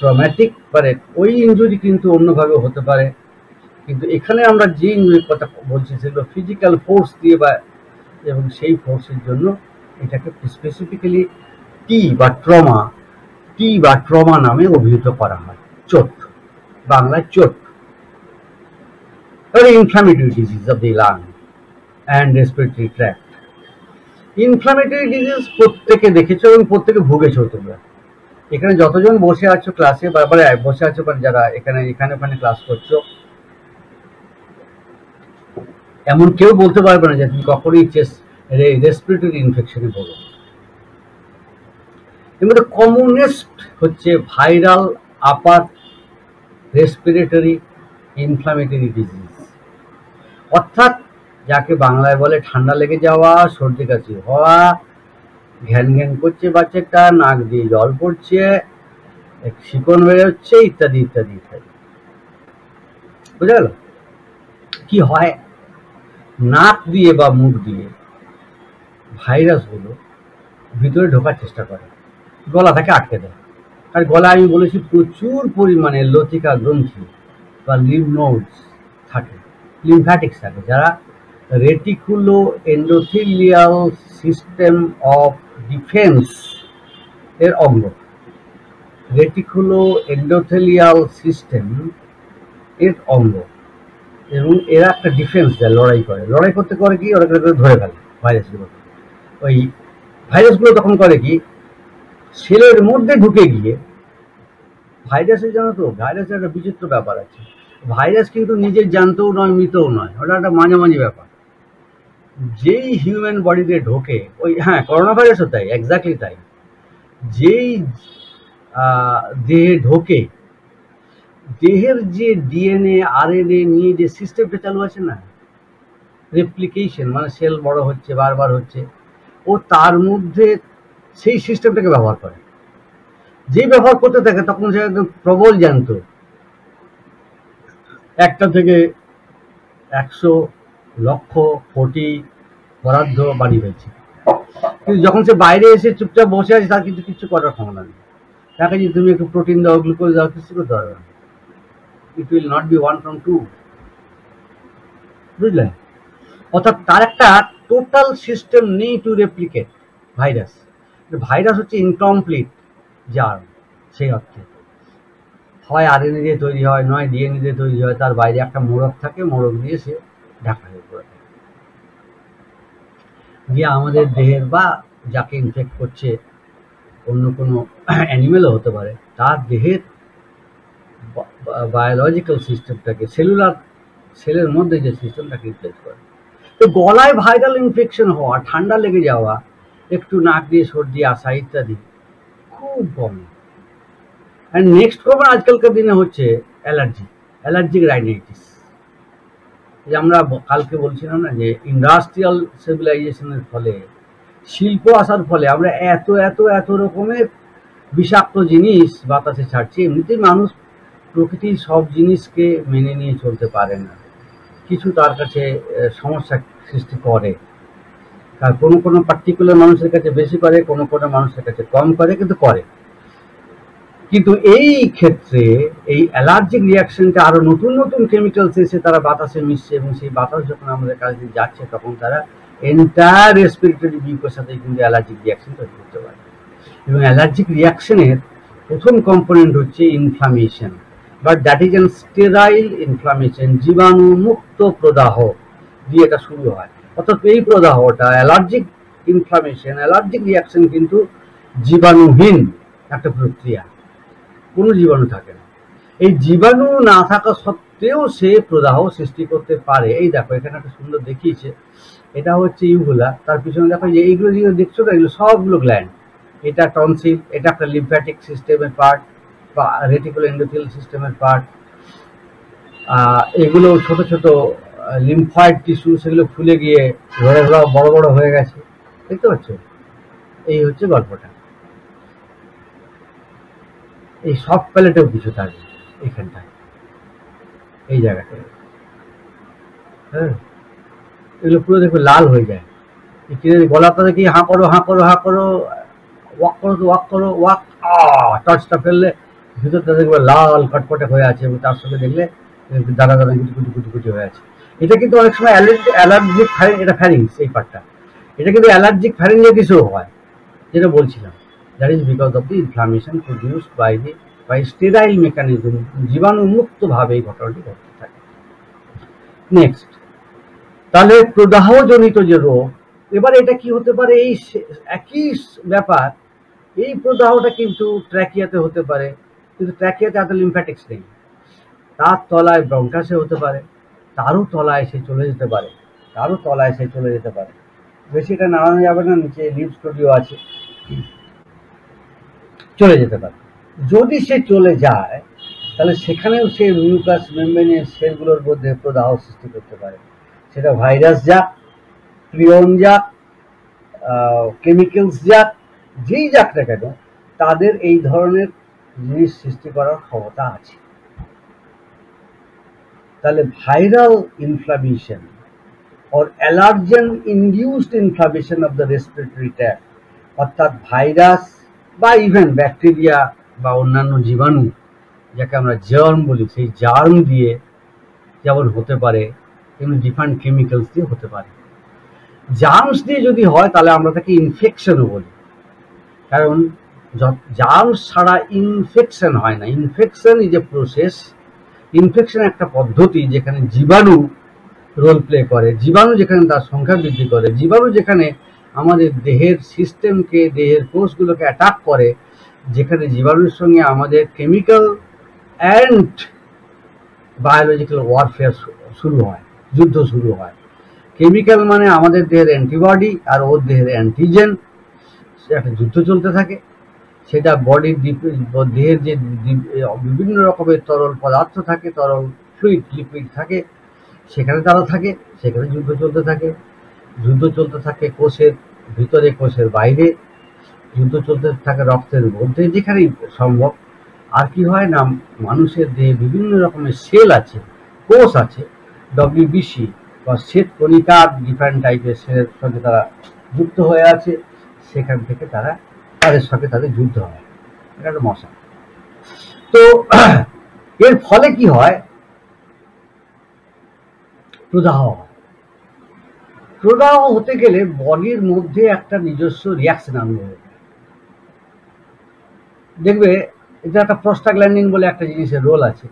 ট্রমেটিক পারে ওই ইঞ্জুরি কিন্তু অন্যভাবে হতে পারে। কিন্তু এখানে আমরা যে ইঞ্জুরির কথা বলছি, সেগুলো ফিজিক্যাল ফোর্স দিয়ে বা এবং সেই ফোর্সের জন্য এটাকে স্পেসিফিক্যালি টি বা ট্রমা টি বা ট্রমা নামে অভিহিত করা হয়। চোট, বাংলায় চোট। Inflammatory disease of the lung and respiratory tract inflammatory disease প্রত্যেকে দেখেছ এবং প্রত্যেকে ভুগেছো তোমরা। এখানে যতজন বসে আছো ক্লাসে বারবার বসে আছো মানে যারা এখানে এখানে ওখানে ক্লাস করছ এমন কেউ বলতে পারবে না যে তুমি কখনোই চেস্ট রেসপিরেটরি ইনফেকশনে বলো এর মধ্যে কমনেস্ট হচ্ছে viral upper respiratory inflammatory disease অর্থাৎ যাকে বাংলায় বলে ঠান্ডা লেগে যাওয়া, সর্দি কাশি হওয়া, ঘ্যান ঘ্যান করছে বাচ্চাটা, নাক দিয়ে জল পড়ছে শিকন বেড়ে হচ্ছে ইত্যাদি ইত্যাদি ইত্যাদি। বুঝা গেল? কি হয়? নাক দিয়ে বা মুখ দিয়ে ভাইরাসগুলো ভিতরে ঢোকার চেষ্টা করে। গলা গলাটাকে আটকে দেয়। আর গলা আমি বলেছি প্রচুর পরিমাণে লতিকা গ্রন্থি বা লিমনোডস থাকে। লিমফ্যাটিক্স থাকে যারা reticulo endothelial system of defence এর অঙ্গ। রেটিকুলো এন্ডোথেলিয়াল সিস্টেম এর অঙ্গ। এবং এরা একটা ডিফেন্স দেয়, লড়াই করে। লড়াই করতে করে কি? ওরা করে ধরে ফেলে ভাইরাসগুলো ওই ভাইরাসগুলো তখন করে কি? সেলের মধ্যে ঢুকে গিয়ে ভাইরাসের জানো তো ভাইরাসের একটা বিচিত্র ব্যাপার আছে। ভাইরাস কিন্তু নিজের জানতেও নয়, মৃতও নয়। ওটা একটা মাঝামাঝি ব্যাপার। যেই হিউম্যান বডিতে ঢোকে, ওই হ্যাঁ করোনা ভাইরাসও তাই এক্স্যাক্টলি তাই। যেই দেহে ঢোকে দেহের যে ডিএনএ, আরএনএ নিয়ে যে সিস্টেমটা চালু আছে না রেপ্লিকেশন মানে সেল বড় হচ্ছে, বারবার হচ্ছে, ও তার মধ্যে সেই সিস্টেমটাকে ব্যবহার করে। যেই ব্যবহার করতে থাকে, তখন সে একদম প্রবল জানত একটা থেকে একশো লক্ষ কোটি বরাদ্দ বাড়ি হয়েছে। কিন্তু যখন সে বাইরে এসে চুপচাপ বসে আছে, তার কিন্তু কিছু করার ক্ষমতা নেই। তাকে যদি তুমি একটু প্রোটিন দাও গ্লুকোজ দাও, কিছু করতে পারবে না it will not be one from two বুঝলে অর্থাৎ তার একটা টোটাল সিস্টেম নেই টু রেপ্লিকেট ভাইরাস ভাইরাস হচ্ছে ইনকমপ্লিট জার্ম সেই অর্থে। হয় আর আরএনএ দিয়ে তৈরি হয়, নয় ডিএনএ দিয়ে তৈরি হয়, তার বাইরে একটা মোড়ক থাকে, মোড়ক দিয়ে সে ঢাকা হয়ে পড়ে গিয়ে আমাদের দেহের বা যাকে ইনফেক্ট করছে অন্য কোনো অ্যানিমেলও হতে পারে, তার দেহের বায়োলজিক্যাল সিস্টেমটাকে সেলুলার সেলের মধ্যে যে সিস্টেমটাকে রিপ্লেস করে। তো গলায় ভাইরাল ইনফেকশন হওয়া, ঠান্ডা লেগে যাওয়া, একটু নাক দিয়ে সর্দি, আসা ইত্যাদি, খুব কম। অ্যান্ড নেক্সট কমন আজকালকার দিনে হচ্ছে অ্যালার্জি অ্যালার্জিক রাইনাইটিস যে আমরা কালকে বলছিলাম না যে ইন্ডাস্ট্রিয়াল সিভিলাইজেশনের ফলে, শিল্প আসার ফলে আমরা এত এত এত রকমের বিষাক্ত জিনিস বাতাসে ছাড়ছি, এমনিতেই মানুষ প্রকৃতির সব জিনিসকে মেনে নিয়ে চলতে পারে না। কিছু তার কাছে সমস্যা সৃষ্টি করে। আর কোনো কোনো পার্টিকুলার মানুষের কাছে বেশি করে, কোনো কোনো মানুষের কাছে কম করে, কিন্তু করে। কিন্তু এই ক্ষেত্রে এই অ্যালার্জিক রিয়াকশনটা আরও নতুন নতুন কেমিক্যালস এসে তারা বাতাসে মিশছে এবং সেই বাতাস যখন আমাদের কাছে যাচ্ছে, তখন তারা এন্টায়ার রেসপিরেটরি বিউকের সাথে কিন্তু অ্যালার্জিক রিয়াকশন তৈরি করতে পারে। এবং অ্যালার্জিক রিয়াকশনের প্রথম কম্পোনেন্ট হচ্ছে inflammation but that is an sterile inflammation জীবাণুমুক্ত প্রদাহ দিয়ে এটা শুরু হয়। অর্থাৎ এই প্রদাহটা অ্যালার্জিক ইনফ্লামেশন অ্যালার্জিক রিয়াকশন কিন্তু জীবাণুহীন একটা প্রক্রিয়া। কোনো জীবাণু থাকে না। এই জীবাণু না থাকা সত্ত্বেও সে প্রদাহ সৃষ্টি করতে পারে। এই দেখো, এখানে একটা সুন্দর দেখিয়েছে। এটা হচ্ছে ইউগুলা তার পিছনে দেখো যে এইগুলো যেগুলো দেখছ না? এগুলো সবগুলো গ্ল্যান্ড এটা টনসিল এটা একটা লিম্ফ্যাটিক সিস্টেমের পার্ট রেটিকুলো এন্ডোথিল সিস্টেমের পার্ট এগুলো ছোট ছোট লিম্ফয়েড টিস্যু সেগুলো ফুলে গিয়ে ঘরে ঘরে বড় বড় হয়ে গেছে। দেখতে পাচ্ছ? এই হচ্ছে গল্পটা। এই সব প্যালেটেও কিছু থাকবে এখানটায়। এই জায়গাটায়। হ্যাঁ? এগুলো পুরো দেখবে লাল হয়ে যায়। কিনে গলাটা দেখি হাঁ করো হাঁ করো হাঁ করো ওয়াক করো তো ওয়াক করো ওয়াক টর্চটা ফেললে ভিতরটা দেখবে লাল কটকটে হয়ে আছে এবং তার সঙ্গে দেখলে দানা দানা গুটি গুটি গুটি গুটি হয়ে আছে। এটা কিন্তু অনেক সময় অ্যালার্জি, অ্যালার্জিক ফ্যারিং এটা ফ্যারিংস এই পার্টটা। এটা কিন্তু অ্যালার্জিক ফ্যারিংজাইটিসও হয়, যেটা বলছিলাম। That is because of the inflammation produced by the by sterile mechanism জীবাণুমুক্তভাবে এই ঘটনাটি ঘটতে থাকে। নেক্সট তাহলে প্রদাহজনিত যে রোগ, এবার এটা কি হতে পারে? এই একই ব্যাপার, এই প্রদাহটা কিন্তু ট্র্যাকিয়াতে হতে পারে। কিন্তু ট্র্যাকিয়াতে এত লিম্ফ্যাটিক্স নেই। তার তলায় ব্রঙ্কাসে হতে পারে, তারও তলায় সে চলে যেতে পারে, তারও তলায় সে চলে যেতে পারে। বেশি এটা নাড়ানো যাবে না, নিচে লিভ স্টুডিও আছে, চলে যেতে পারে। যদি সে চলে যায়, তাহলে সেখানেও সে মিউকাস মেমব্রেনের সেলগুলোর মধ্যে প্রদাহ সৃষ্টি করতে পারে। সেটা ভাইরাস যাক প্রিয়ন যাক কেমিক্যালস যাক যেই যাক না কেন, তাদের এই ধরনের জিনিস সৃষ্টি করার ক্ষমতা আছে। তাহলে viral inflammation or allergen induced inflammation of the respiratory tract, অর্থাৎ ভাইরাস বা ইভেন ব্যাকটেরিয়া বা অন্যান্য জীবাণু, যাকে আমরা জার্ম বলি, সেই জার্ম দিয়ে যেমন হতে পারে, তেমনি ডিফারেন্ট কেমিক্যালস দিয়ে হতে পারে। জার্মস দিয়ে যদি হয়, তাহলে আমরা তাকে ইনফেকশনও বলি। কারণ জার্মস ছাড়া ইনফেকশন হয় না। Infection is a process infection একটা পদ্ধতি যেখানে জীবাণু রোল প্লে করে। জীবাণু যেখানে তার সংখ্যা বৃদ্ধি করে। জীবাণু যেখানে আমাদের দেহের সিস্টেমকে দেহের কোষগুলোকে অ্যাটাক করে, যেখানে জীবাণুর সঙ্গে আমাদের কেমিক্যাল অ্যান্ড বায়োলজিক্যাল ওয়ারফেয়ার শুরু হয়, যুদ্ধ শুরু হয়। কেমিক্যাল মানে আমাদের দেহের অ্যান্টিবডি আর ওর দেহের অ্যান্টিজেন একটা যুদ্ধ চলতে থাকে। সেটা বডির দেহের যে বিভিন্ন রকমের তরল পদার্থ থাকে, তরল ফ্লুইড লিকুইড থাকে, সেখানে তারা থাকে, সেখানে যুদ্ধ চলতে থাকে। যুদ্ধ চলতে থাকে কোষের ভিতরে, কোষের বাইরে। যুদ্ধ চলতে থাকে রক্তের মধ্যে, যেখানেই সম্ভব। আর কি হয় না, মানুষের দেহে বিভিন্ন রকমের সেল আছে, কোষ আছে ডব্লিউবিসি বা শ্বেত কণিকার ডিফারেন্ট টাইপের সেলের সঙ্গে তারা যুক্ত হয়ে আছে, সেখান থেকে তারা তাদের সঙ্গে তাদের যুদ্ধ হয়। এটা একটা মশা। তো, এর ফলে কি হয়? প্রদাহ প্রদাহ হতে গেলে বডির মধ্যে একটা নিজস্ব রিয়াকশন আনন্দ হয়ে। দেখবে, এটা একটা প্রস্টাগ্ল্যান্ডিন বলে একটা জিনিসের রোল আছে।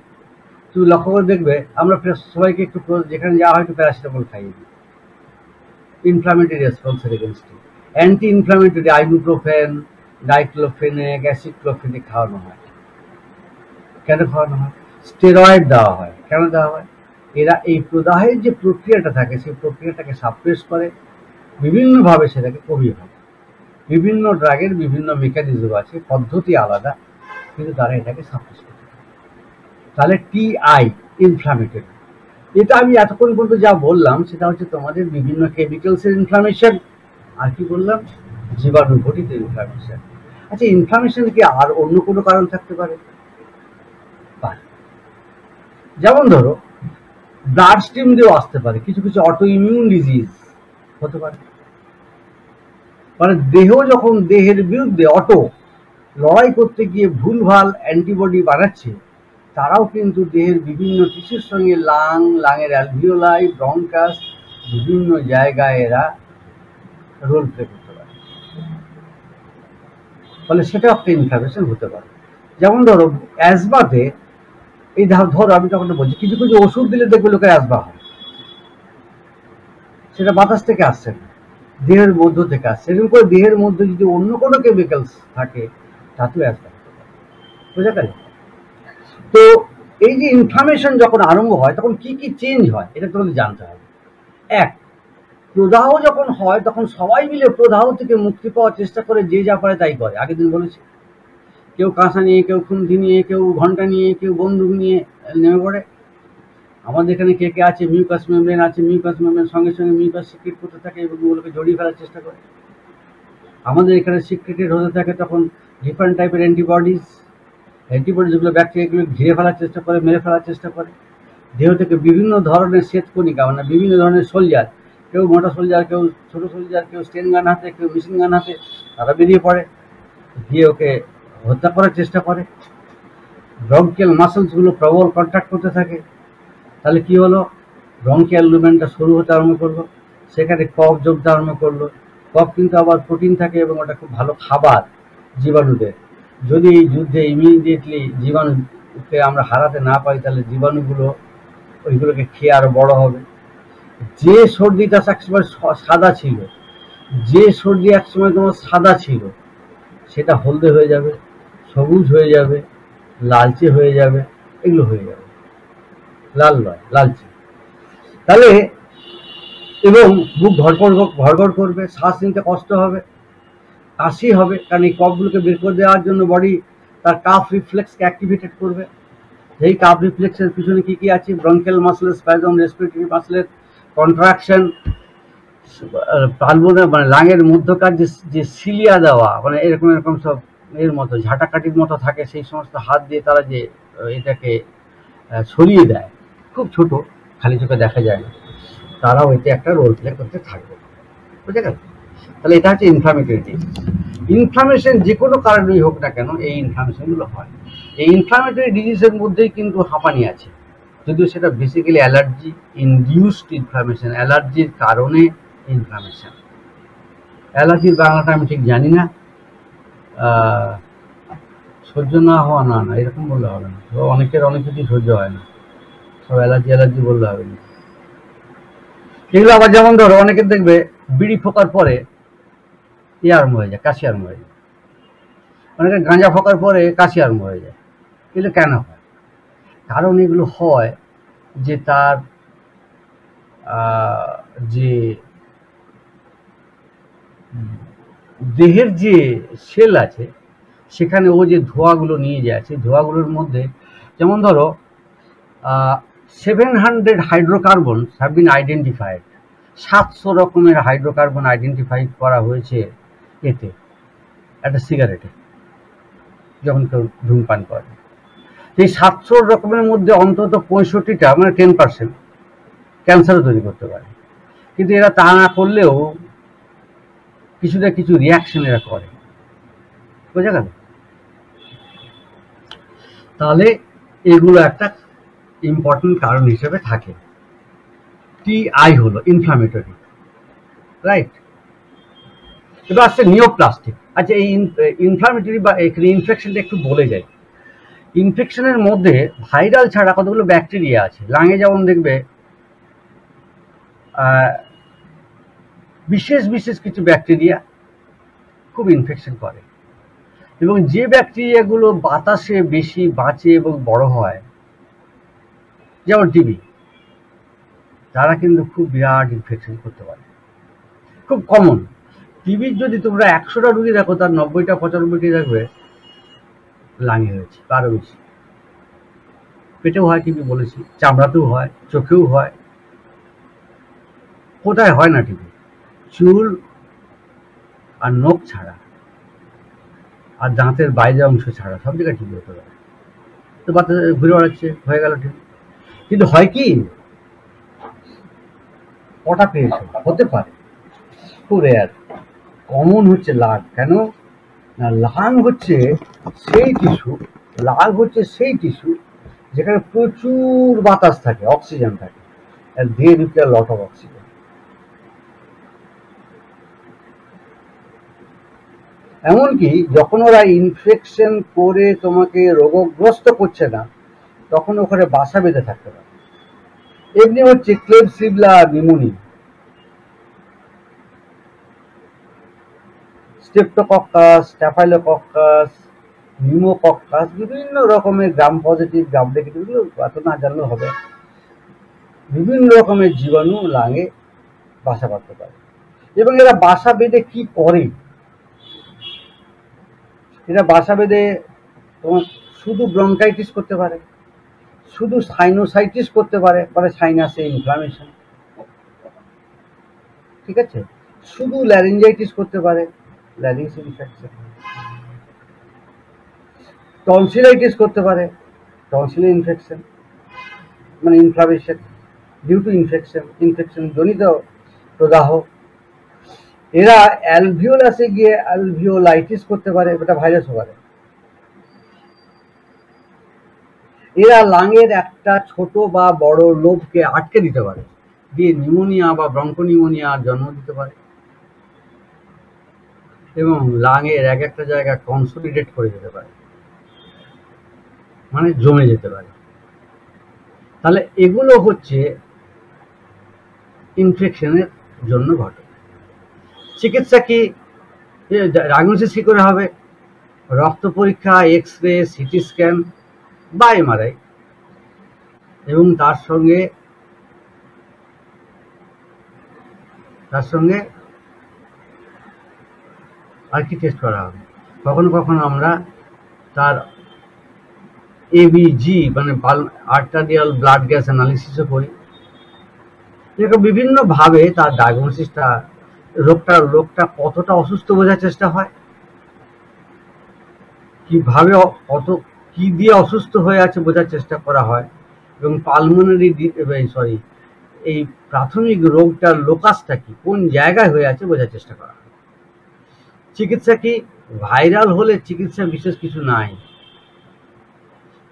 তুমি লক্ষ্য করে দেখবে, আমরা সবাইকে একটু যেখানে যাওয়া হয় একটু প্যারাসিটামল খাইয়ে দিই। ইনফ্লামেটরি রেসপন্সের এগেনস্টে anti inflammatory ibuprofen diclofenac aceclofenac খাওয়ানো হয়। কেন খাওয়ানো হয়? স্টেরয়েড দেওয়া হয়। কেন দেওয়া হয়? এরা এই প্রদাহের যে প্রক্রিয়াটা থাকে, সেই প্রক্রিয়াটাকে সাপ্রেস করে, বিভিন্নভাবে সেটাকে কমিয়ে ফেলে বিভিন্ন ড্রাগের বিভিন্ন মেকানিজম আছে, পদ্ধতি আলাদা, কিন্তু তারা এটাকে সাপ্রেস করে তাহলে টিআই ইনফ্লামেটরি এটা আমি এতক্ষণ পর্যন্ত যা বললাম, সেটা হচ্ছে তোমাদের বিভিন্ন কেমিক্যালসের ইনফ্লামেশন আর কি বললাম? জীবাণু ঘটিত ইনফ্লামেশন আচ্ছা ইনফ্লামেশন কি আর অন্য কোনো কারণ থাকতে পারে? যেমন ধরো ব্লাড স্টিম দিয়েও আসতে পারে, কিছু কিছু অটো ইমিউন ডিজিজ হতে পারে। মানে দেহ যখন দেহের বিরুদ্ধে অটো লড়াই করতে গিয়ে ভুলভাল অ্যান্টিবডি বানাচ্ছে, তারাও কিন্তু দেহের বিভিন্ন টিস্যুর সঙ্গে লাং লাঙের অ্যালভিওলাই ব্রঙ্কাস বিভিন্ন জায়গায় এরা রোল প্লে ফলে সেটা একটা ইনফ্লামেশন হতে পারে। যেমন ধরো অ্যাজমাতে এই ধরো আমি তখন বলছি, কিছু কিছু ওষুধ দিলে দেখবে লোকের অ্যাজমা হয়। সেটা বাতাস থেকে আসছে না, দেহের মধ্য থেকে আসছে। এরকম করে দেহের মধ্যে যদি অন্য কোনো কেমিক্যালস থাকে, তাতেও অ্যাজমা হতে পারে। বোঝা গেল? তো এই যে ইনফ্লামেশন যখন আরম্ভ হয়, তখন কি কি চেঞ্জ হয়, এটা তোমাদের জানতে হবে। এক প্রদাহ যখন হয়, তখন সবাই মিলে প্রদাহ থেকে মুক্তি পাওয়ার চেষ্টা করে, যে যা পারে তাই করে। আগের দিন বলেছি। কেউ কাঁসা নিয়ে, কেউ খুন্তি নিয়ে, কেউ ঘণ্টা নিয়ে, কেউ বন্দুক নিয়ে নেমে পড়ে। আমাদের এখানে কে কে আছে? মিউকাস মেমব্রেন আছে। মিউকাস মেমব্রেন সঙ্গে সঙ্গে মিউকাস সিক্রেট করতে থাকে এবং ওগুলোকে জড়িয়ে ফেলার চেষ্টা করে। আমাদের এখানে সিক্রেটেড হতে থাকে তখন ডিফারেন্ট টাইপের অ্যান্টিবডিজ যেগুলো ব্যাকটেরিয়াগুলো ঘিরে ফেলার চেষ্টা করে, মেরে ফেলার চেষ্টা করে। দেহ থেকে বিভিন্ন ধরনের শ্বেতকণিকা মানে বিভিন্ন ধরনের সোলজার কেউ মোটা সোলজার, কেউ ছোটো সোলজার, কেউ স্টেন গান হাতে, কেউ মেশিন গান হাতে, তারা বেরিয়ে পড়ে। গিয়ে ওকে হত্যা করার চেষ্টা করে। ব্রঙ্কিয়াল মাসেলসগুলো প্রবল কন্ট্যাক্ট করতে থাকে। তাহলে কি হলো? ব্রঙ্কিয়াল লুমেন্টটা শুরু হতে আরম্ভ করল। সেখানে কফ জমতে আরম্ভ করল। কফ কিন্তু আবার প্রোটিন থাকে এবং ওটা খুব ভালো খাবার জীবাণুদের। যদি এই যুদ্ধে ইমিডিয়েটলি জীবাণুকে আমরা হারাতে না পারি, তাহলে জীবাণুগুলো ওইগুলোকে খেয়ে আরও বড় হবে। যে সর্দিটা একসময় সাদা ছিল, যে সর্দি একসময় তোমার সাদা ছিল, সেটা হলদে হয়ে যাবে, সবুজ হয়ে যাবে, লালচে হয়ে যাবে, এগুলো হয়ে যাবে। লাল নয়, লালচে। তাহলে এবং বুক ধরপড় ঘরঘর করবে, শ্বাস নিতে কষ্ট হবে, কাশি হবে, কারণ এই কফগুলোকে বের করে দেওয়ার জন্য বডি তার কাফ রিফ্লেক্সকে অ্যাক্টিভেটেড করবে। এই কাফ রিফ্লেক্সের পিছনে কী কী আছে? ব্রঙ্কেল মাসলের স্প্যাজম রেসপিরেটরি মাসলের কন্ট্রাকশন পালবনে মানে লাঙের মধ্যকার যে যে সিলিয়া দেওয়া মানে এরকম এরকম সব এর মতো ঝাঁটাকাটির মতো থাকে, সেই সমস্ত হাত দিয়ে তারা যে, এটাকে ছড়িয়ে দেয়। খুব ছোট, খালি চোখে দেখা যায় না। তারাও এতে একটা রোল প্লে করতে থাকবে। বুঝে গেল? তাহলে এটা হচ্ছে ইনফ্লামেটরি ইনফ্লামেশন যে কোনো কারণেই হোক না কেন, এই ইনফ্লামেশনগুলো হয়। এই ইনফ্লামেটরি ডিজিজের মধ্যেই কিন্তু হাঁপানি আছে। যদিও সেটা বেসিক্যালি অ্যালার্জি ইনডিউসড ইনফ্লামেশন অ্যালার্জির কারণে ইনফ্লামেশন অ্যালার্জির বাংলাটা আমি ঠিক জানি না। সহ্য না হওয়া, না না, এরকম বললে হবে না। তো অনেকের অনেক কিছু সহ্য হয় না। সব অ্যালার্জি অ্যালার্জি বললে হবে না। এগুলো আবার যেমন ধরো, অনেকের দেখবে বিড়ি ফোকার পরে ই আরম্ভ হয়ে যায়, কাশি আরম্ভ হয়ে যায়। অনেকের গাঁজা ফোকার পরে কাশি আরম্ভ হয়ে যায়। এগুলো কেন হয়? কারণ এগুলো হয় যে তার যে দেহের যে সেল আছে, সেখানে ও যে ধোঁয়াগুলো নিয়ে সেই ধোঁয়াগুলোর মধ্যে যেমন ধরো seven hundred hydrocarbon have been identified সাতশো রকমের হাইড্রোকার্বন আইডেন্টিফাই করা হয়েছে এতে, একটা সিগারেটে যখন কেউ ধূমপান করে। এই সাতশো রকমের মধ্যে অন্তত পঁয়ষট্টিটা মানে টেন পার্সেন্ট ক্যান্সারও তৈরি করতে পারে। কিন্তু এরা তা না করলেও কিছু না কিছু রিয়াকশন এরা করে। বোঝা গেল? তাহলে এগুলো একটা ইম্পর্টেন্ট কারণ হিসেবে থাকে। টি আই হলো ইনফ্লামেটরি রাইট এবার আসছে নিওপ্লাস্টিক আচ্ছা এই ইনফ্লামেটরি বা এখানে ইনফেকশনটা একটু বলে যায় ইনফেকশনের মধ্যে ভাইরাল ছাড়া কতগুলো ব্যাকটেরিয়া আছে? লাঙে যেমন দেখবে বিশেষ বিশেষ কিছু ব্যাকটেরিয়া খুব ইনফেকশন করে। এবং যে ব্যাকটেরিয়াগুলো বাতাসে বেশি বাঁচে এবং বড় হয়, যেমন টিবি তারা কিন্তু খুব বিরাট ইনফেকশন করতে পারে। খুব কমন টিবির যদি তোমরা একশোটা রুগী দেখো, তার নব্বইটা, পঁচানব্বইটি দেখবে লাঙে হয়েছে আরও বেশি পেটেও হয় টিবি বলেছি, চামড়াতেও হয়, চোখেও হয়। কোথায় হয় না টিবি চুল আর নখ ছাড়া, আর দাঁতের বাইরে অংশ ছাড়া, সব জায়গায় টিবি হতে পারে। তো বাচ্চা ঘুরে বেড়াচ্ছে, হয়ে গেল ঠিক। কিন্তু হয় কি? কটা পেয়েছে? হতে পারে। খুব রেয়ার কমন হচ্ছে লাগ কেন? লাং হচ্ছে সেই টিস্যু লাগ হচ্ছে সেই টিস্যু যেখানে প্রচুর বাতাস থাকে, অক্সিজেন থাকে। আর they require lot of oxygen এমনকি যখন ওরা ইনফেকশন করে তোমাকে রোগগ্রস্ত করছে না, তখন ওখানে বাসা বেঁধে থাকতে পারে। এমনি হচ্ছে Klebsiella pneumonia streptococcus staphylococcus, pneumococcus, বিভিন্ন রকমের গ্রাম পজিটিভ গ্রাম নেগেটিভ এগুলো এত না জানলেও হবে। বিভিন্ন রকমের জীবাণু লাঙে বাসা বাঁধতে পারে। এবং এরা বাসা বেঁধে কি করে? এরা বাসা বেঁধে তোমার শুধু ব্রঙ্কাইটিস করতে পারে, শুধু সাইনোসাইটিস করতে পারে মানে সাইনাসে ইনফ্লামেশন ঠিক আছে? শুধু ল্যারিঞ্জাইটিস করতে পারে ল্যারিংস ইনফেকশন টনসিলাইটিস করতে পারে টনসিল ইনফেকশন মানে inflammation due to infection infection জনিত প্রদাহ। এরা অ্যালভিওলাসে গিয়ে অ্যালভিওলাইটিস করতে পারে, এটা ভাইরাসও পারে। এরা লাঙের একটা ছোট বা বড় লোভকে আটকে দিতে পারে, দিয়ে নিউমোনিয়া বা ব্রঙ্কোনিউমোনিয়ার জন্ম দিতে পারে। এবং লাঙের এক একটা জায়গা কনসোলিডেট করে যেতে পারে। মানে জমে যেতে পারে। তাহলে এগুলো হচ্ছে ইনফেকশনের জন্য ঘটে। চিকিৎসা কি? ডায়াগনোসিস কী করে হবে? রক্ত পরীক্ষা এক্স রে সিটি স্ক্যান বা এমআরআই এবং তার সঙ্গে তার সঙ্গে আর কি টেস্ট করা হবে? কখনো কখনো আমরা তার এবিজি মানে আর্টারিয়াল ব্লাড গ্যাস অ্যানালিসিসও করি। এরকম বিভিন্নভাবে তার ডায়াগনোসিসটা রোগটা রোগটা কতটা অসুস্থ বোঝার চেষ্টা হয়। কীভাবে কত কি দিয়ে অসুস্থ হয়ে আছে বোঝার চেষ্টা করা হয়। এবং পালমোনারি সরি এই প্রাথমিক রোগটার লোকাসটা কি? কোন জায়গায় হয়ে আছে বোঝার চেষ্টা করা হয়। চিকিৎসা কি ভাইরাল হলে চিকিৎসা বিশেষ কিছু নাই।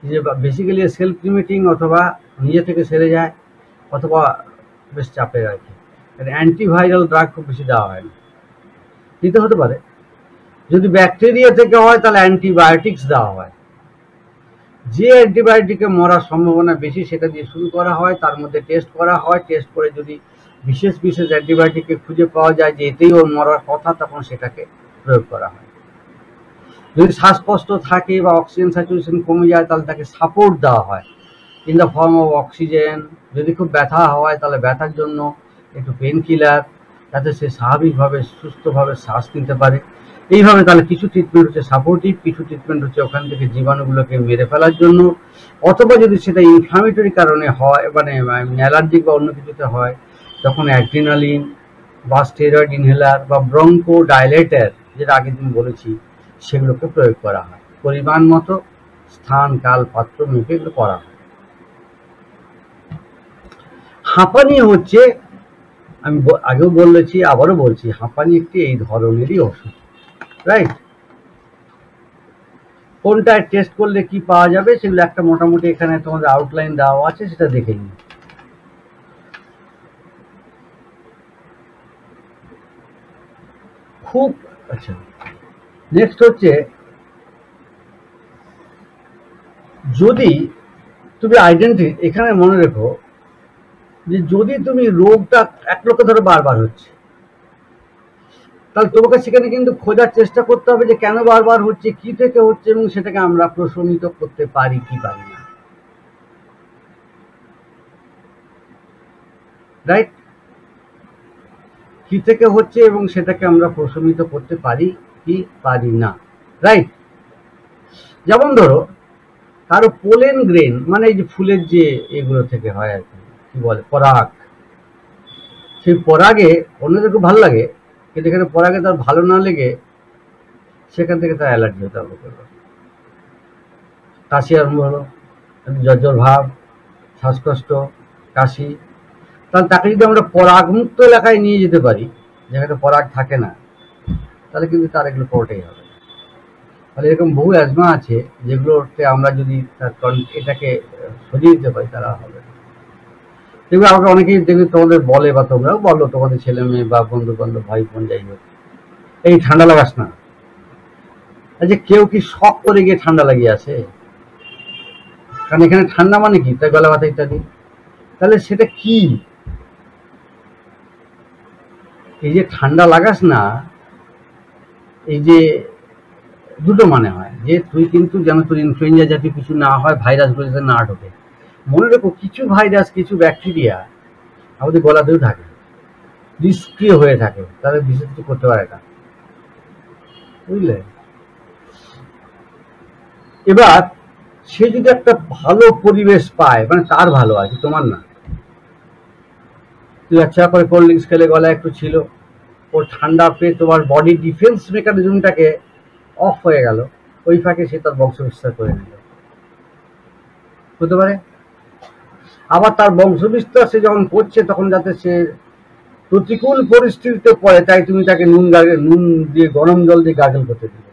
যে বেসিক্যালি সেলফ লিমিটিং অথবা নিজে থেকে সেরে যায় অথবা বেশ চাপে আর কি। অ্যান্টিভাইরাল ড্রাগ খুব বেশি দেওয়া হয় না। দিতে হতে পারে। যদি ব্যাকটেরিয়া থেকে হয় তাহলে অ্যান্টিবায়োটিক্স দেওয়া হয়। যে অ্যান্টিবায়োটিকে মরার সম্ভাবনা বেশি সেটা দিয়ে শুরু করা হয়, তার মধ্যে টেস্ট করা হয়। টেস্ট করে যদি বিশেষ বিশেষ অ্যান্টিবায়োটিককে খুঁজে পাওয়া যায় যে এতেই ওর মরার কথা, তখন সেটাকে প্রয়োগ করা হয়। যদি শ্বাসকষ্ট থাকে বা অক্সিজেন স্যাচুরেশন কমে যায়, তাহলে তাকে সাপোর্ট দেওয়া হয়। In the form of oxygen যদি খুব ব্যথা হয়, তাহলে ব্যথার জন্য একটু পেন কিলার যাতে সে স্বাভাবিকভাবে, সুস্থভাবে শ্বাস নিতে পারে। এইভাবে তাহলে কিছু ট্রিটমেন্ট হচ্ছে সাপোর্টিভ কিছু ট্রিটমেন্ট হচ্ছে ওখান থেকে জীবাণুগুলোকে মেরে ফেলার জন্য। অথবা যদি সেটা ইনফ্লামেটরি কারণে হয় মানে অ্যালার্জিক বা অন্য কিছুতে হয়, তখন অ্যাড্রিনালিন বা স্টেরয়েড ইনহেলার বা ব্রঙ্কো ডাইলেটার যেটা আগের দিন বলেছি, সেগুলোকে প্রয়োগ করা হয়। পরিমাণ মতো, স্থান, কাল, পাত্র মেপে এগুলো করা হয়। হাঁপানি হচ্ছে, আমি আগেও বলেছি, আবারও বলছি, হাঁপানি একটি এই ধরনেরই ওষুধ রাইট কোনটা টেস্ট করলে কি পাওয়া যাবে, সেগুলো একটা মোটামুটি এখানে তোমাদের আউটলাইন দেওয়া আছে, সেটা দেখে নিন। খুব আচ্ছা। নেক্সট হচ্ছে, যদি তুমি আইডেন্টি এখানে মনে রেখো, যে যদি তুমি রোগটা এক লোকে ধরে বারবার হচ্ছে, তাহলে তোমাকে সেখানে কিন্তু খোঁজার চেষ্টা করতে হবে যে কেন বারবার হচ্ছে, কি থেকে হচ্ছে, এবং সেটাকে আমরা প্রশমিত করতে পারি কি পারি না। রাইট কি থেকে হচ্ছে এবং সেটাকে আমরা প্রশমিত করতে পারি কি পারি না। রাইট যেমন ধরো কারও পোলেন গ্রেন মানে এই যে ফুলের যে এগুলো থেকে হয় আর কি বলে, পরাগ। সেই পরাগে, অন্যদের খুব ভালো লাগে, কিন্তু এখানে পরাগে তার ভালো না লেগে সেখান থেকে তার অ্যালার্জি হতে আরম্ভ করল কাশি আরম্ভ হলো জ্বর ভাব, শ্বাসকষ্ট, কাশি তাহলে তাকে যদি আমরা পরাগমুক্ত এলাকায় নিয়ে যেতে পারি, যেখানে পরাগ থাকে না, তাহলে কিন্তু তার এগুলো কোর্টেই হবে। তাহলে এরকম বহু অ্যাজমা আছে, যেগুলোতে আমরা যদি তার এটাকে সরিয়ে দিতে পারি, তারা হবে দেখবে আমাকে অনেকেই দেখবে তোমাদের বলে বা তোমরাও বলো, তোমাদের ছেলে মেয়ে বা বন্ধু বান্ধব ভাই বোন যাই হোক, এই ঠান্ডা লাগাস না। যে কেউ কি শখ করে গিয়ে ঠান্ডা লাগিয়ে আসে? কারণ এখানে ঠান্ডা মানে কি? তাই গলা ব্যথা ইত্যাদি। তাহলে সেটা কি? এই যে ঠান্ডা লাগাস না, এই যে দুটো মানে হয়, যে তুই কিন্তু যেন তোর ইনফ্লুয়েঞ্জা জাতীয় কিছু না হয় ভাইরাসগুলো যাতে না ঢোকে। মনে রেখো, কিছু ভাইরাস কিছু ব্যাকটেরিয়া আমাদের গলাতেও থাকে, নিষ্ক্রিয় হয়ে থাকে, তাদের বিশেষ করতে পারে না। বুঝলে? এবার সে যদি একটা ভালো পরিবেশ পায় মানে তার ভালো আছে, তোমার না। তুই আচ্ছা করে কোল্ড ড্রিঙ্কস খেলে গলায় একটু ছিল। ওর ঠান্ডা পেয়ে তোমার বডি ডিফেন্স মেকানিজমটাকে অফ হয়ে গেল। ওই ফাঁকে সে তার বংশ বিস্তার করে নিল। হতে পারে? আবার তার বংশ বিস্তার সে যখন করছে, তখন যাতে সে প্রতিকূল পরিস্থিতিতে পড়ে, তাই তুমি তাকে নুন গাগে নুন দিয়ে, গরম জল দিয়ে গাগল করতে দিলে।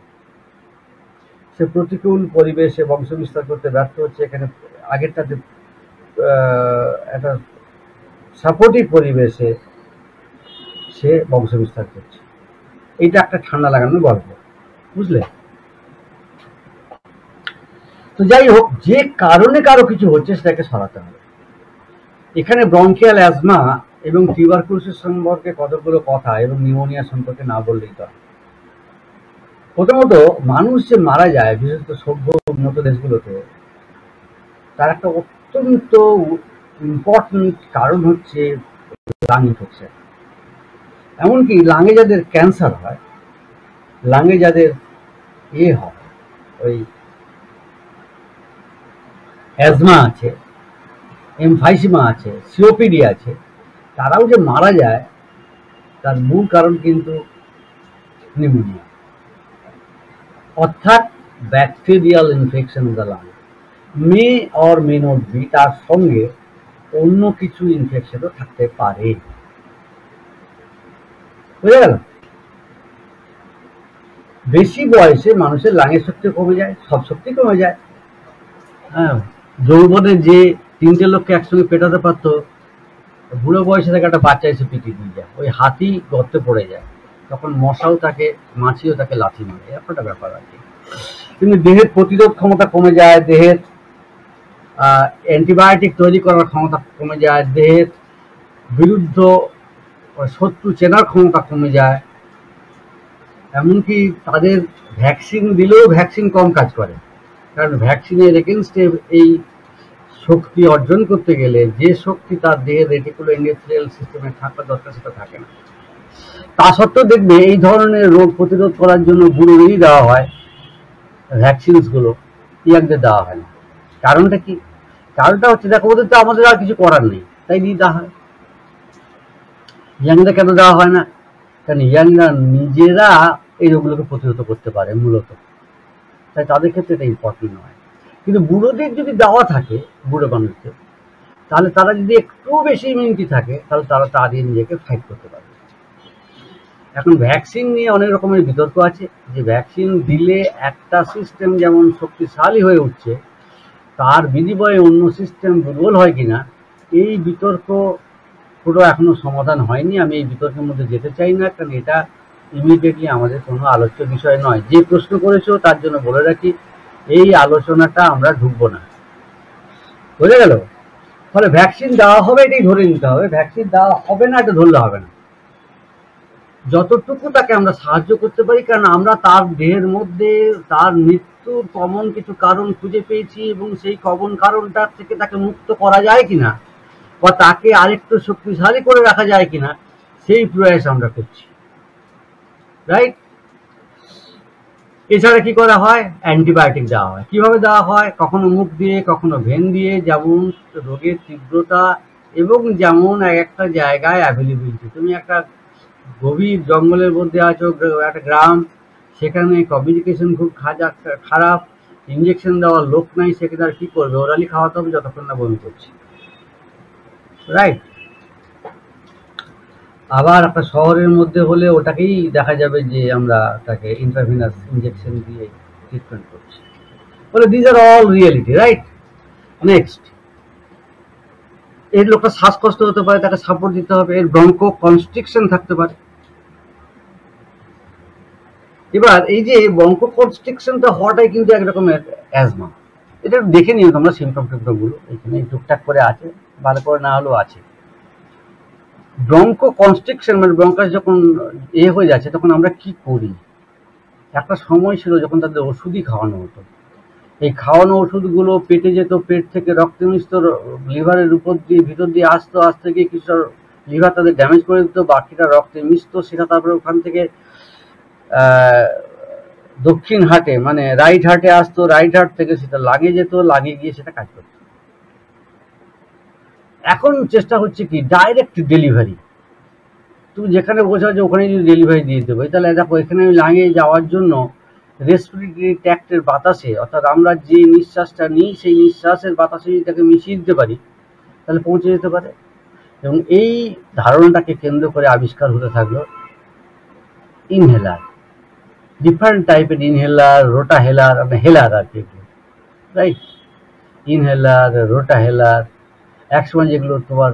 সে প্রতিকূল পরিবেশে বংশ বিস্তার করতে ব্যর্থ হচ্ছে। এখানে আগেরটাতে একটা সাপোর্টিভ পরিবেশে সে বংশ বিস্তার করছে। এইটা একটা ঠান্ডা লাগানোর গল্প, বুঝলে? তো যাই হোক, যে কারণে কারও কিছু হচ্ছে সেটাকে সরাতে হবে। এখানে ব্রঙ্কিয়াল অ্যাজমা এবং টিউবারকুলোসিস সম্পর্কে কতগুলো কথা এবং নিউমোনিয়া সম্পর্কে না বললেই তো প্রথমত, মানুষ যে মারা যায়, বিশেষত সভ্য উন্নত দেশগুলোতে, তার একটা অত্যন্ত ইম্পর্টেন্ট কারণ হচ্ছে লাং ইনফেকশন এমনকি লাঙে যাদের ক্যান্সার হয়, লাঙে যাদের এ হয়, ওই অ্যাজমা আছে এমফাইসিমা আছে সিওপিডি আছে, তারাও যে মারা যায়, তার মূল কারণ কিন্তু নিউমোনিয়া অর্থাৎ bacterial infection the lung may or may not be তার সঙ্গে অন্য কিছু ইনফেকশনও থাকতে পারে। বুঝে গেল? বেশি বয়সে মানুষের লাঙের শক্তি কমে যায়, সব শক্তি কমে যায়। হ্যাঁ যৌবনে যে তিনটে লোককে একসঙ্গে পেটাতে পারতো, বুড়ো বয়সে থেকে একটা বাচ্চা এসে পিটিয়ে দিয়ে যায়। ওই হাতি গর্তে পড়ে যায়। তখন মশাও তাকে, মাছিও তাকে লাথি মারে। এরকম একটা ব্যাপার আছে কিন্তু দেহের প্রতিরোধ ক্ষমতা কমে যায়, দেহের অ্যান্টিবায়োটিক তৈরি করার ক্ষমতা কমে যায়, দেহের বিরুদ্ধ শত্রু চেনার ক্ষমতা কমে যায়। এমনকি তাদের ভ্যাকসিন দিলেও ভ্যাকসিন কম কাজ করে। কারণ ভ্যাকসিনের এগেনস্টে এই শক্তি অর্জন করতে গেলে যে শক্তি তার দেহের রেটিকুলো এন্ডোথেলিয়াল সিস্টেমে থাকা দরকার সেটা থাকে না। তা সত্ত্বেও দেখবে এই ধরনের রোগ প্রতিরোধ করার জন্য বুড়োদেরই দেওয়া হয় ভ্যাকসিনসগুলো ইয়াংদের দেওয়া হয় না। কারণটা কি? কারণটা হচ্ছে দেখো, ওদের তো আমাদের আর কিছু করার নেই। তাই নিয়ে দেওয়া হয়। ইয়াংদের কেন দেওয়া হয় না? কারণ ইয়াংরা নিজেরা এই রোগগুলোকে প্রতিহত করতে পারে, মূলত। তাই তাদের ক্ষেত্রে এটা ইম্পর্টেন্ট নয়। কিন্তু বুড়োদের যদি দেওয়া থাকে, বুড়ো মানুষদের, তাহলে তারা যদি একটু বেশি ইমিউনিটি থাকে, তাহলে তারা তাদের নিজেকে ফাইট করতে পারবে। এখন ভ্যাকসিন নিয়ে অনেক রকমের বিতর্ক আছে। যে ভ্যাকসিন দিলে একটা সিস্টেম যেমন শক্তিশালী হয়ে উঠছে তার বিনিময়ে অন্য সিস্টেম দুর্বল হয় কিনা, এই বিতর্ক পুরো এখনও সমাধান হয়নি। আমি এই বিতর্কের মধ্যে যেতে চাই না, কারণ এটা ইমিডিয়েটলি আমাদের কোনো আলোচ্য বিষয় নয়। যে প্রশ্ন করেছ তার জন্য বলে রাখি, এই আলোচনাটা আমরা ঢুকবো না। বুঝে গেল? ফলে ভ্যাকসিন দেওয়া হবে এটাই ধরে নিতে হবে। ভ্যাকসিন দেওয়া হবে না, এটা ধরলে হবে না। যতটুকু তাকে আমরা সাহায্য করতে পারি, কারণ আমরা তার দেহের মধ্যে, তার কমন কিছু কারণ খুঁজে পেয়েছি এবং সেই কমন কারণটা থেকে তাকে মুক্ত করা যায় কিনা বা তাকে আরেকটু শক্তিশালী করে রাখা যায় কিনা, সেই প্রয়াস আমরা করছি। রাইট এছাড়া কি করা হয়? অ্যান্টিবায়োটিক দেওয়া হয়। কীভাবে দেওয়া হয়? কখনো মুখ দিয়ে, কখনো ভেন দিয়ে, যেমন রোগের তীব্রতা এবং যেমন এক একটা জায়গায় অ্যাভেলেবিলিটি তুমি একটা গভীর জঙ্গলের মধ্যে আছো, একটা গ্রাম সেখানে কমিউনিকেশন খুব খাজা- খারাপ ইঞ্জেকশন দেওয়ার লোক নাই সেখানে আর কী করবে? ওরালি খাওয়াতে হবে যতক্ষণ না বমি করছে। রাইট আবার একটা শহরের মধ্যে হলে ওটাকেই দেখা যাবে যে আমরা তাকে ইন্টারভিনাস ইঞ্জেকশন দিয়ে ট্রিটমেন্ট করছি। বলে these are all reality right next এর লোকটা শ্বাসকষ্ট হতে পারে, তাকে সাপোর্ট দিতে হবে। এর ব্রঙ্কো কনস্ট্রিকশন থাকতে পারে। এবার এই যে ব্রঙ্কো কনস্ট্রিকশনটা হওয়াটাই কিন্তু এক রকমের অ্যাজমা এটা দেখে নিও তোমরা সিমটম টিমটমগুলো। এখানে টুকটাক করে আছে, ভালো করে না হলেও আছে। ব্রঙ্কো কনস্ট্রিকশন মানে ব্রঙ্কাস যখন এ হয়ে যাচ্ছে, তখন আমরা কি করি? একটা সময় ছিল যখন তাদের ওষুধই খাওয়ানো হতো। এই খাওয়ানো ওষুধগুলো পেটে যেত, পেট থেকে রক্ত মিশত লিভারের উপর দিয়ে, ভিতর দিয়ে আসতো, আসতে গিয়ে কিছুটা লিভার তাদের ড্যামেজ করে দিত, বাকিটা রক্তে মিশতো, সেটা তারপরে ওখান থেকে দক্ষিণ হাটে মানে রাইট হাটে আসতো রাইট হাট থেকে সেটা লাগে যেত লাগে গিয়ে সেটা কাজ করতো। এখন চেষ্টা হচ্ছে কি ডাইরেক্ট ডেলিভারি তুমি যেখানে বসে আছো, ওখানে যদি ডেলিভারি দিয়ে দেবো, তাহলে দেখো, এখানে আমি লাগে যাওয়ার জন্য রেসপিরেটরি ট্যাক্টের বাতাসে, অর্থাৎ আমরা যে নিঃশ্বাসটা নিই, সেই নিঃশ্বাসের বাতাসে যদি তাকে মিশিয়ে দিতে পারি, তাহলে পৌঁছে যেতে পারে। এবং এই ধারণাটাকে কেন্দ্র করে আবিষ্কার হতে থাকল ইনহেলার ডিফারেন্ট টাইপের ইনহেলার রোটা হেলার মানে হেলার আর কি রাইট ইনহেলার রোটা হেলার একসময় যেগুলো তোমার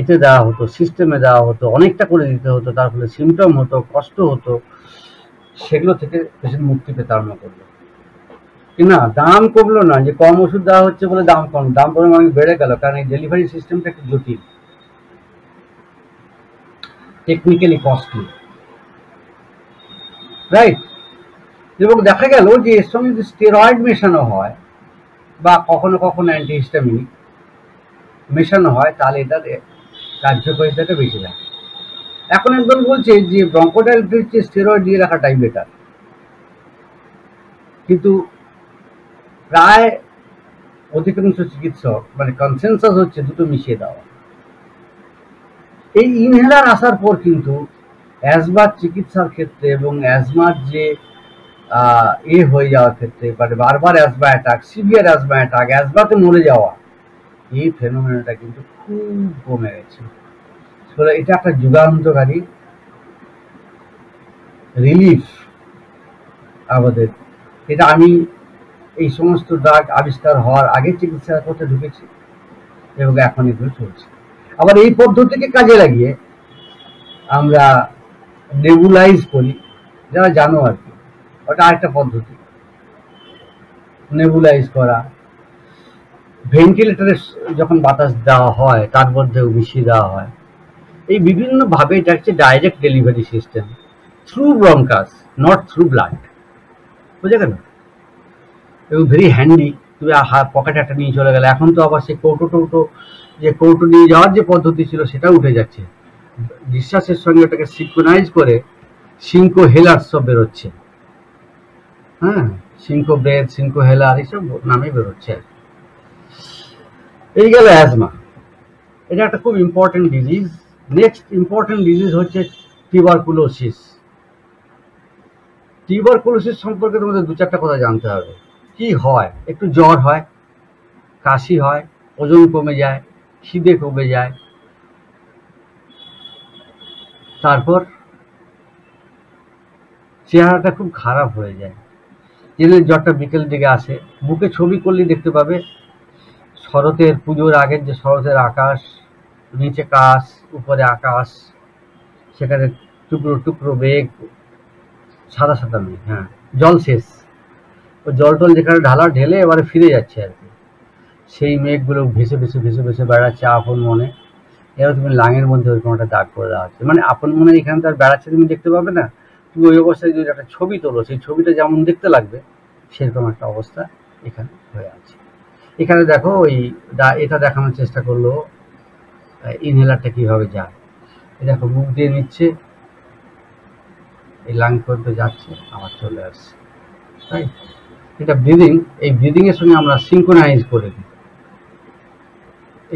এতে দেওয়া হতো সিস্টেমে দেওয়া হতো, অনেকটা করে দিতে হতো, তার ফলে সিমটম হতো, কষ্ট হতো, সেগুলো থেকে পেশেন্ট মুক্তি পেতে আরম্ভ করল। না, দাম কমলো না, যে কম ওষুধ দেওয়া হচ্ছে বলে দাম কম, দাম পরে অনেক বেড়ে গেল, কারণ এই ডেলিভারি সিস্টেমটা একটু জটিল। টেকনিক্যালি কস্টলি রাইট এবং দেখা গেল যে এর সঙ্গে যদি স্টেরয়েড মেশানো হয় বা কখনো কখনো অ্যান্টিহিস্টামিনিক মেশানো হয়, তাহলে এটার কার্যকারিতাটা বেশি থাকে এখন একজন বলছে যে ব্রঙ্কোডাইলটির চেয়ে স্টেরয়েড দিয়ে রাখাটাই বেটার কিন্তু প্রায় অধিকাংশ চিকিৎসক মানে কনসেনসাস হচ্ছে দুটো মিশিয়ে দেওয়া। এই ইনহেলার আসার পর কিন্তু অ্যাজমার চিকিৎসার ক্ষেত্রে এবং অ্যাজমার যে এ হয়ে যাওয়ার ক্ষেত্রে মানে বারবার asthma attack severe asthma attack অ্যাজমাতে মরে যাওয়া, এই ফেনোমেনাটা কিন্তু খুব কমে গেছে। এটা একটা যুগান্তকারী রিলিফ আমাদের। এটা আমি এই সমস্ত ড্রাগ আবিষ্কার হওয়ার আগে চিকিৎসা করতে ঢুকেছি এবং এখন এগুলো চলছে। আবার এই পদ্ধতিকে কাজে লাগিয়ে আমরা নেবুলাইজ করি, যারা জানো আর কি। ওটা আরেকটা পদ্ধতি। নেবুলাইজ করা। ভেন্টিলেটরে যখন বাতাস দেওয়া হয়, তার মধ্যেও মিশিয়ে দেওয়া হয়। এই বিভিন্নভাবে এটা হচ্ছে direct delivery system through bronchus not through blood বুঝে গেল এবং ভেরি হ্যান্ডি তুমি পকেটে একটা নিয়ে চলে গেলে। এখন তো আবার সেই কৌটো টৌটো যে কৌটো নিয়ে যাওয়ার যে পদ্ধতি ছিল সেটা উঠে যাচ্ছে। নিঃশ্বাসের সঙ্গে ওটাকে সিঙ্কোনাইজ করে সিঙ্কো হেলার সব বেরোচ্ছে। হ্যাঁ সিঙ্কো ব্রেথ সিঙ্কো হেলার এইসব নামে বেরোচ্ছে। এই গেল অ্যাজমা এটা একটা খুব important disease next important disease হচ্ছে টিউবারকুলোসিস টিউবারকুলোসিস সম্পর্কে তোমাদের দু চারটা কথা জানতে হবে। কি হয়? একটু জ্বর হয়, কাশি হয়, ওজন কমে যায়, খিদে কমে যায় তারপর চেহারাটা খুব খারাপ হয়ে যায়। দিনের জ্বরটা বিকেল দিকে আসে বুকে ছবি করলে দেখতে পাবে, শরতের পুজোর আগের যে শরতের আকাশ, নিচে কাশ, উপরে আকাশ, সেখানে টুকরো টুকরো বেগ সাদা সাদা মেঘ হ্যাঁ জল শেষ। ও জল টল যেখানে ঢালা ঢেলে এবারে ফিরে যাচ্ছে আর কি। সেই মেঘগুলো ভেসে ভেসে ভেসে ভেসে বেড়াচ্ছে আপন মনে। এবার তুমি লাঙের মধ্যে ওরকম একটা দাগ করে দেওয়া হচ্ছে মানে আপন মনে এখানে তো আর বেড়াচ্ছে তুমি দেখতে পাবে না। তুমি ওই অবস্থায় যদি একটা ছবি তোলো, সেই ছবিটা যেমন দেখতে লাগবে, সেরকম একটা অবস্থা এখানে হয়ে আছে। এখানে দেখো ওই এটা দেখানোর চেষ্টা করল ইনহেলারটা কীভাবে যায়। দেখো, মুখ দিয়ে নিচ্ছে, এই লাং পর্যন্ত যাচ্ছে, আবার চলে আসছে, তাই? এটা ব্রিদিং এই ব্রিদিংয়ের সঙ্গে আমরা সিঙ্কোনাইজ করে দিই।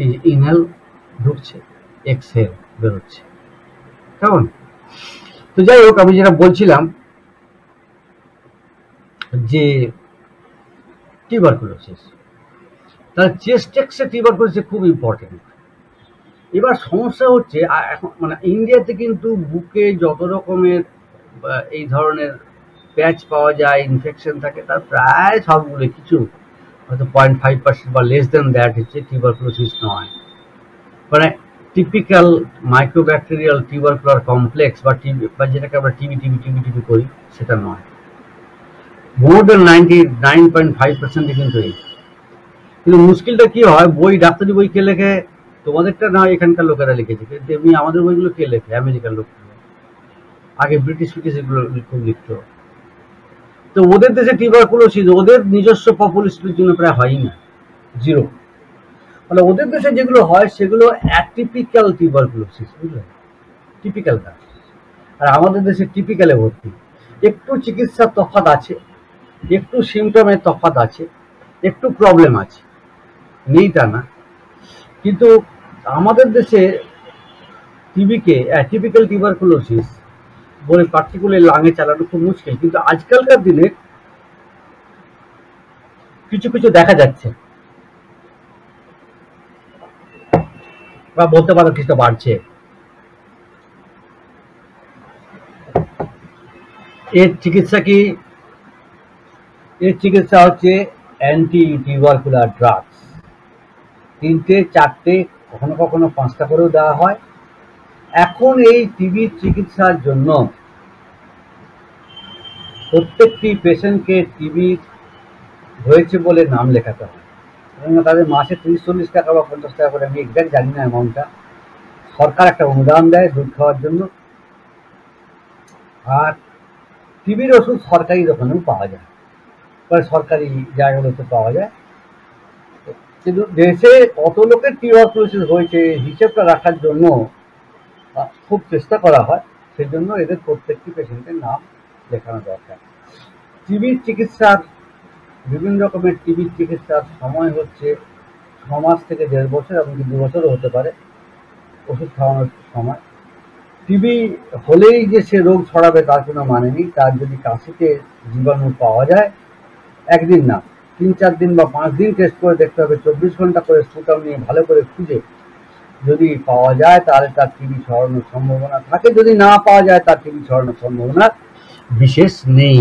এই ইনহেল ঢুকছে এক্সহেল বেরোচ্ছে। কেমন? তো যাই হোক, আমি যেটা বলছিলাম যে টিউবারকুলোসিস তাহলে চেস্ট এক্সে টিউবারকুলোসিস খুব ইম্পর্টেন্ট এবার সমস্যা হচ্ছে এখন মানে ইন্ডিয়াতে কিন্তু বুকে যত রকমের এই ধরনের প্যাচ পাওয়া যায় ইনফেকশন থাকে, তার প্রায় সবগুলো কিছু হয়তো পয়েন্ট ফাইভ পার্সেন্ট বা লেস দেন দ্যাট হচ্ছে টিউবারকুলোসিস নয়। মানে টিপিক্যাল মাইক্রোব্যাকটেরিয়াল টিউবারকুলার কমপ্লেক্স বা টিবি বা যেটাকে আমরা টিবি টিবি টিবি টিবি করি, সেটা নয়। More than ninety nine point five পার্সেন্টই কিন্তু এই। কিন্তু মুশকিলটা কি হয়, বই, ডাক্তারি বই কে লেখে? তোমাদেরটা না, এখানকার লোকেরা লিখেছে। কিন্তু এমনি আমাদের বইগুলো কে লেখে? আমেরিকার লোক। আগে ব্রিটিশ ব্রিটিশ এগুলো খুব লিখতো। তো ওদের দেশে টিউবারকুলোসিস ওদের নিজস্ব পপুলেশনের জন্য প্রায় হয়ই না। জিরো মানে ওদের দেশে যেগুলো হয়, সেগুলো অ্যাটিপিক্যাল টিউবারকুলোসিস বুঝলেন টিপিক্যাল না আর আমাদের দেশে টিপিক্যালে ভর্তি। একটু চিকিৎসার তফাৎ আছে, একটু সিমটমের তফাৎ আছে, একটু প্রবলেম আছে। নেই তা না। কিন্তু আমাদের দেশে টিবিকে টিপিক্যাল টিউবারকুলোসিস বলে পার্টিকুলার লাঙে চালানো খুব মুশকিল। কিন্তু আজকালকার দিনে কিছু কিছু দেখা যাচ্ছে। বা বলতে পারো কিছুটা বাড়ছে। এর চিকিৎসা কি? এর চিকিৎসা হচ্ছে অ্যান্টি টিউবারকুলার ড্রাগস তিনটে, চারটে, কখনো কখনো পাঁচটা করেও দেওয়া হয়। এখন এই টিবির চিকিৎসার জন্য প্রত্যেকটি পেশেন্টকে টিবি হয়েছে বলে নাম লেখাতে হয় তাদের মাসে তিরিশ, চল্লিশ টাকা বা পঞ্চাশ টাকা করে, আমি এক্সাক্ট জানি না অ্যামাউন্টটা সরকার একটা অনুদান দেয় দুধ খাওয়ার জন্য। আর টিবির ওষুধ সরকারি দোকানেও পাওয়া যায়। মানে সরকারি জায়গাগুলোতে পাওয়া যায়। কিন্তু দেশে কত লোকের টিউবারকুলোসিস হয়েছে, হিসেবটা রাখার জন্য খুব চেষ্টা করা হয়। সেই জন্য এদের প্রত্যেকটি পেশেন্টের নাম লেখানো দরকার। টিবির চিকিৎসার বিভিন্ন রকমের টিবির চিকিৎসার সময় হচ্ছে ছ মাস থেকে দেড় বছর এমনকি দু বছরও হতে পারে ওষুধ খাওয়ানোর সময়। টিবি হলেই যে সে রোগ ছড়াবে তার কোনো মানে নেই, তার যদি কাশিতে জীবাণু পাওয়া যায়, একদিন না, তিন চার দিন বা পাঁচ দিন টেস্ট করে দেখতে হবে, চব্বিশ ঘণ্টা করে স্পুটাম নিয়ে ভালো করে খুঁজে যদি পাওয়া যায় তাহলে তার টিবি ছড়ানোর সম্ভাবনা থাকে, যদি না পাওয়া যায় তার টিবি ছড়ানোর সম্ভাবনা বিশেষ নেই।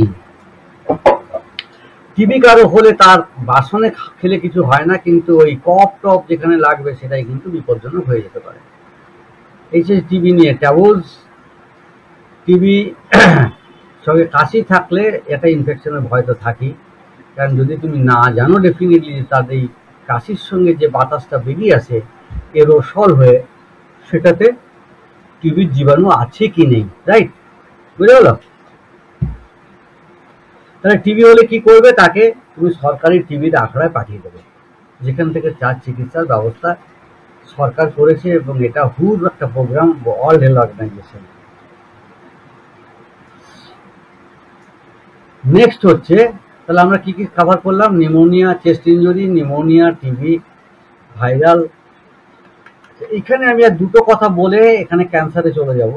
টিবি কারও হলে তার বাসনে খেলে কিছু হয় না, কিন্তু ওই কপ টপ যেখানে লাগবে সেটাই কিন্তু বিপজ্জনক হয়ে যেতে পারে। এই যে টিবি নিয়ে ট্যাবলস টিবি সঙ্গে কাশি থাকলে এটা ইনফেকশনের ভয় তো থাকেই। কারণ যদি তুমি না জানো ডেফিনেটলি তার এই কাশির সঙ্গে যে বাতাসটা বেরিয়ে আসে এরোসল হয়ে সেটাতে টিবির জীবাণু আছে কি নেই রাইট বুঝে গেল তাহলে টিবি হলে কি করবে? তাকে তুমি সরকারি টিবির আখড়ায় পাঠিয়ে দেবে। যেখান থেকে চার চিকিৎসার ব্যবস্থা সরকার করেছে এবং এটা হুর একটা program world health organization next হচ্ছে, তাহলে আমরা কি কি কভার করলাম? Pneumonia chest injury pneumonia TB viral এখানে আমি আর দুটো কথা বলে এখানে ক্যান্সারে চলে যাব।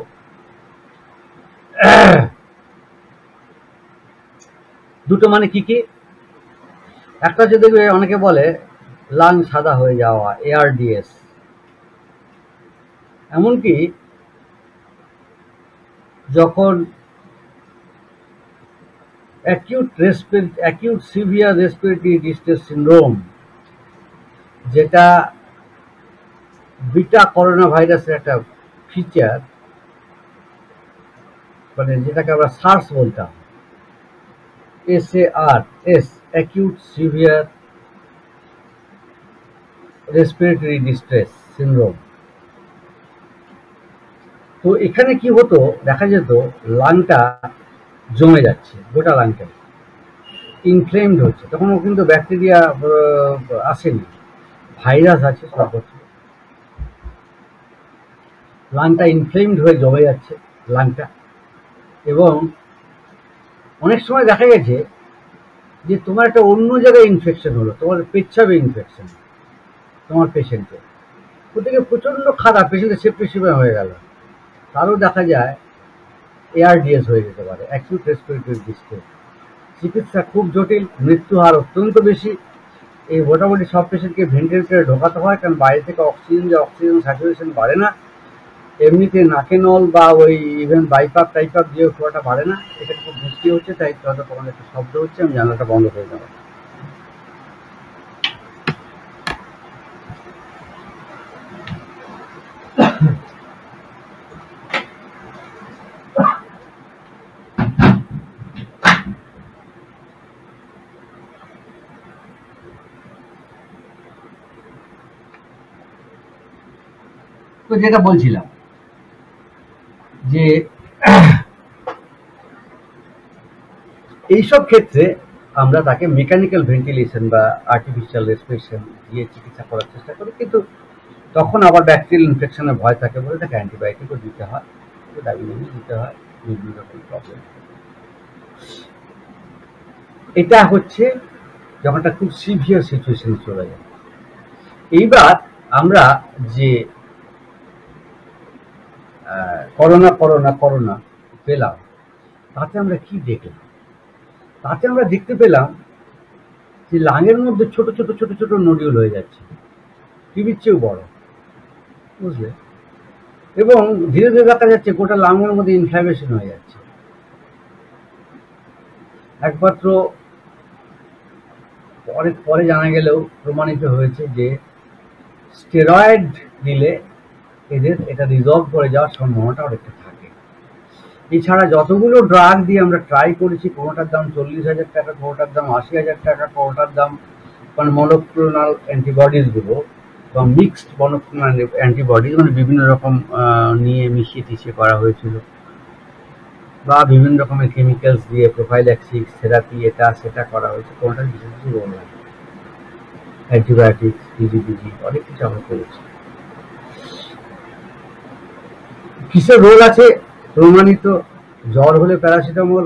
দুটো মানে কি কি? একটা দেখবে, অনেকে বলে, লাং সাদা হয়ে যাওয়া এআরডিএস এমনকি, যখন acute respirate acute severe respiratory distress syndrome যেটা বিটা করোনা ভাইরাসের একটা ফিচার মানে যেটাকে আমরা সার্স বলতাম আর S acute severe respiratory distress syndrome তো এখানে কি হতো? দেখা যেত লাংটা জমে যাচ্ছে, গোটা লাংটা। ইনফ্লেমড হচ্ছে। তখন ও কিন্তু ব্যাকটেরিয়া আসেনি। ভাইরাস আছে সর্বোচ্চ লাংটা ইনফ্লেমড হয়ে জমে যাচ্ছে, লাংটা। এবং অনেক সময় দেখা গেছে যে তোমার একটা অন্য জায়গায় ইনফেকশন হলো, তোমার পেচ্ছাবে ইনফেকশন তোমার পেশেন্টের ওদিকে প্রচণ্ড খারাপ পেশেন্টের সেপ্টিসিমে হয়ে গেল। তারও দেখা যায় এআরডিএস হয়ে যেতে পারে অ্যাকিউট রেসপিরেটরি ডিস্ট্রেস চিকিৎসা খুব জটিল, মৃত্যু হার অত্যন্ত বেশি। এই মোটামুটি সব পেশেন্টকে ভেন্টিলেটারে ঢোকাতে হয়, কারণ বাইরে থেকে অক্সিজেন যে অক্সিজেন স্যাচুরেশন বাড়ে না এমনিতে নাকে নল বা ওই ইভেন বাইপাপ টাইপাপ দিয়ে খোয়াটা বাড়ে না, এটা খুব বৃষ্টি হচ্ছে, তাই হয়তো তোমার একটু শব্দ হচ্ছে, আমি জানালাটা বন্ধ করে দেবো। তো যেটা বলছিলাম যে এইসব ক্ষেত্রে আমরা তাকে মেকানিক্যাল ভেন্টিলেশন বা আর্টিফিশিয়াল রেসপিরেশন দিয়ে চিকিৎসা করার চেষ্টা করি। কিন্তু তখন আবার ব্যাকটেরিয়াল ইনফেকশনের ভয় থাকে বলে তাকে অ্যান্টিবায়োটিকও দিতে হয় ডাবিনামি দিতে হয়, বিভিন্ন রকম প্রবলেম এটা হচ্ছে যখন একটা খুব সিভিয়ার সিচুয়েশনে চলে যায়। এইবার আমরা যে করোনা করোনা করোনা পেলাম। তাতে আমরা কি দেখলাম? তাতে আমরা দেখতে পেলাম যে লাঙের মধ্যে ছোট ছোট ছোট ছোট নডিউল হয়ে যাচ্ছে। টিভির চেয়েও বড়। বুঝলে? এবং ধীরে ধীরে দেখা যাচ্ছে গোটা লাঙের মধ্যে ইনফ্লামেশন হয়ে যাচ্ছে। একমাত্র পরে পরে জানা গেলেও প্রমাণিত হয়েছে যে স্টেরয়েড দিলে এদের এটা রিজলভ করে যাওয়ার সম্ভাবনাটা অনেকটা থাকে। এছাড়া যতগুলো ড্রাগ দিয়ে আমরা ট্রাই করেছি, কোনোটার দাম চল্লিশ হাজার টাকা, কোনোটার দাম আশি হাজার টাকা, কোনোটার দাম মানে মনোক্লোনাল অ্যান্টিবডিজগুলো বা মিক্সড মনোক্লোনাল অ্যান্টিবডিজ মানে বিভিন্ন রকম নিয়ে মিশিয়ে টিশিয়ে করা হয়েছিল। বা বিভিন্ন রকমের কেমিক্যালস দিয়ে প্রোফাইল্যাক্সিস থেরাপি এটা, সেটা করা হয়েছে, কোনোটার বিশেষ কিছু রোল অ্যান্টিবায়োটিক্স পিজিপিজি অনেক কিছু আমরা করেছি। কিসের রোল আছে? প্রমাণিত জ্বর হলে প্যারাসিটামল,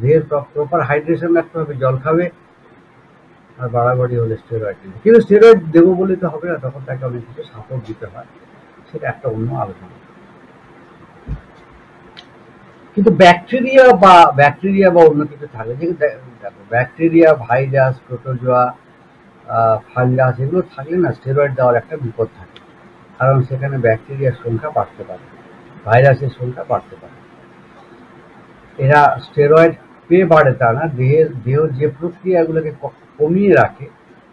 দেহের প্রপার হাইড্রেশন রাখতে হবে, জল খাবে, আর বাড়াবাড়ি হলে স্টেরয়েড দিবে। কিন্তু স্টেরয়েড দেবো বলে তো হবে না, তখন তাকে অনেক কিছু সাপোর্ট দিতে হয়। সেটা একটা অন্য আলোচনা। কিন্তু ব্যাকটেরিয়া বা ব্যাকটেরিয়া বা অন্য কিছু থাকে, যে দেখো ব্যাকটেরিয়া ভাইরাস প্রোটোজোয়া ফাঙ্গাস এগুলো থাকলে না স্টেরয়েড দেওয়ার একটা বিপদ থাকে। কারণ সেখানে ব্যাকটেরিয়ার সংখ্যা বাড়তে পারে। ভাইরাসের সংখ্যা বাড়তে পারে। এরা স্টেরয়েড পেয়ে বাড়ে তা না, দেহের, দেহ যে প্রক্রিয়াগুলোকে কমিয়ে রাখে,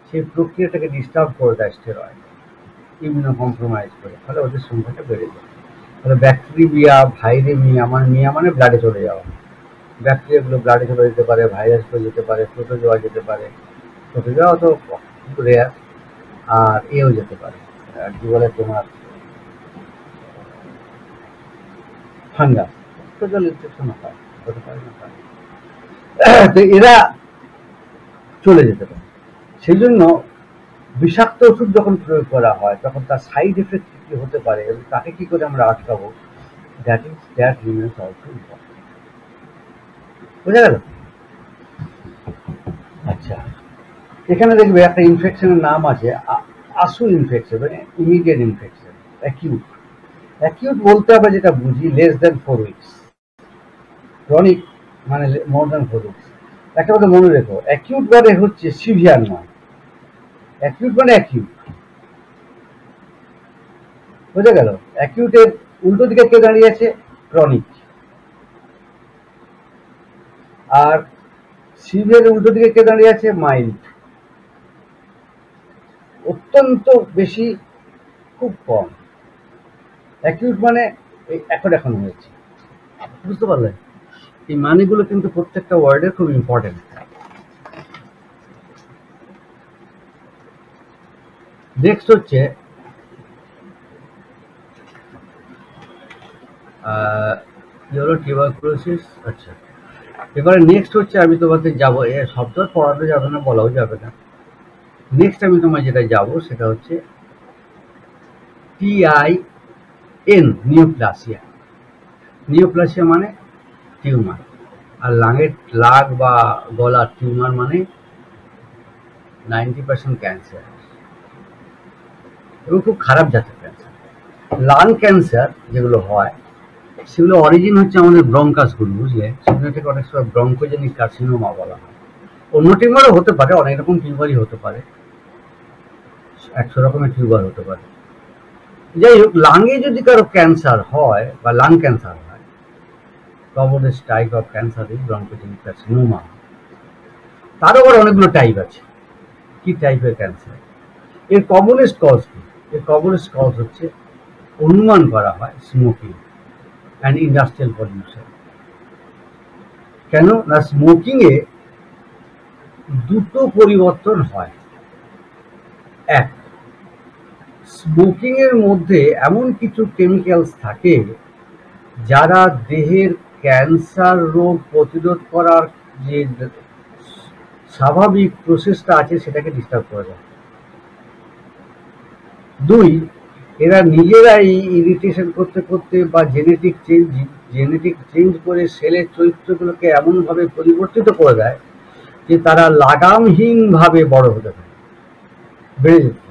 সেই প্রক্রিয়াটাকে ডিস্টার্ব করে দেয় স্টেরয়েড ইমিউনো কম্প্রোমাইজ করে, ফলে ওদের সংখ্যাটা বেড়ে যায়। তাহলে ব্যাকটেরিয়া ভাইরেমিয়া মানে মিয়া মানে ব্লাডে চলে যাওয়া। ব্যাকটেরিয়াগুলো ব্লাডে চলে যেতে পারে ভাইরাসগুলো যেতে পারে প্রোটোজোয়া যেতে পারে। প্রোটোজোয়া তো রেয়ার আর এও যেতে পারে। আর কি বলে তোমার? ফাঙ্গাস প্রোটোজল ইনফেকশন হতে পারে না তো এরা চলে যেতে পারে। সেই জন্য বিষাক্ত ওষুধ যখন প্রয়োগ করা হয়, তখন তার সাইড এফেক্ট কি হতে পারে এবং তাকে কি করে আমরা আটকাবো? That is that remains also important বোঝা গেল? আচ্ছা। এখানে দেখবে একটা ইনফেকশনের নাম আছে আসু ইনফেকশন মানে ইমিডিয়েট ইনফেকশন অ্যাকিউট অ্যাকিউট বলতে আমরা যেটা বুঝি less than four weeks chronic মানে মোর দেন ফোর উইকস একটা কথা মনে রেখো অ্যাকিউট মানে হচ্ছে সিভিয়ার নয়। অ্যাকিউট মানে অ্যাকিউট বোঝা গেল? অ্যাকিউটের উল্টো দিকে কে দাঁড়িয়ে আছে? ক্রনিক আর সিভিয়ারের উল্টো দিকে কে দাঁড়িয়ে আছে? মাইল্ড অত্যন্ত বেশি, খুব কম। অ্যাকিউট মানে এই এখন এখন হয়েছে। বুঝতে পারলেন? এই মানেগুলো কিন্তু প্রত্যেকটা ওয়ার্ডের খুব ইম্পর্টেন্ট নেক্সট হচ্ছে টিউবারকুলোসিস আচ্ছা। এবারে নেক্সট হচ্ছে আমি তোমাদের যাব, এ সব তো আর পড়ানো যাবে না, বলাও যাবে না। নেক্সট আমি তোমার যেটা যাব সেটা হচ্ছে T I N neoplasia neoplasia মানে টিউমার আর লাঙের লাগ বা গলার টিউমার মানে নাইনটি পার্সেন্ট ক্যান্সার এবং খুব খারাপ জাতের ক্যান্সার লাং ক্যান্সার যেগুলো হয়, সেগুলো অরিজিন হচ্ছে আমাদের ব্রঙ্কাসগুলো বুঝলে? সেগুলো থেকে অনেক সময় ব্রঙ্কোজেনিক কার্সিনোমা বলা হয়। অন্য টিউমারও হতে পারে, অনেক রকম টিউমারই হতে পারে। একশো রকমের টিউমার হতে পারে। যাই হোক লাঙে যদি কারও ক্যান্সার হয় বা লাং ক্যান্সার হয় commonest type of cancer is bronchogenic carcinoma তার আবার অনেকগুলো টাইপ আছে। কি টাইপের ক্যান্সার এর কমনেস্ট কজ কি? এর কমনেস্ট কজ হচ্ছে অনুমান করা হয় স্মোকিং অ্যান্ড ইন্ডাস্ট্রিয়াল পলিউশন কেন? না স্মোকিংয়ে দুটো পরিবর্তন হয়। এক স্মোকিং এর মধ্যে এমন কিছু কেমিক্যালস থাকে যারা দেহের ক্যান্সার রোগ প্রতিরোধ করার যে স্বাভাবিক প্রসেসটা আছে সেটাকে ডিস্টার্ব করে দেয়। দুই, এরা নিজেরাই ইরিটেশন করতে করতে বা জেনেটিক চেঞ্জ জেনেটিক চেঞ্জ করে সেলের চরিত্রগুলোকে এমনভাবে পরিবর্তিত করে দেয় যে তারা লাগামহীনভাবে বড় হতে থাকে বেড়ে যেতে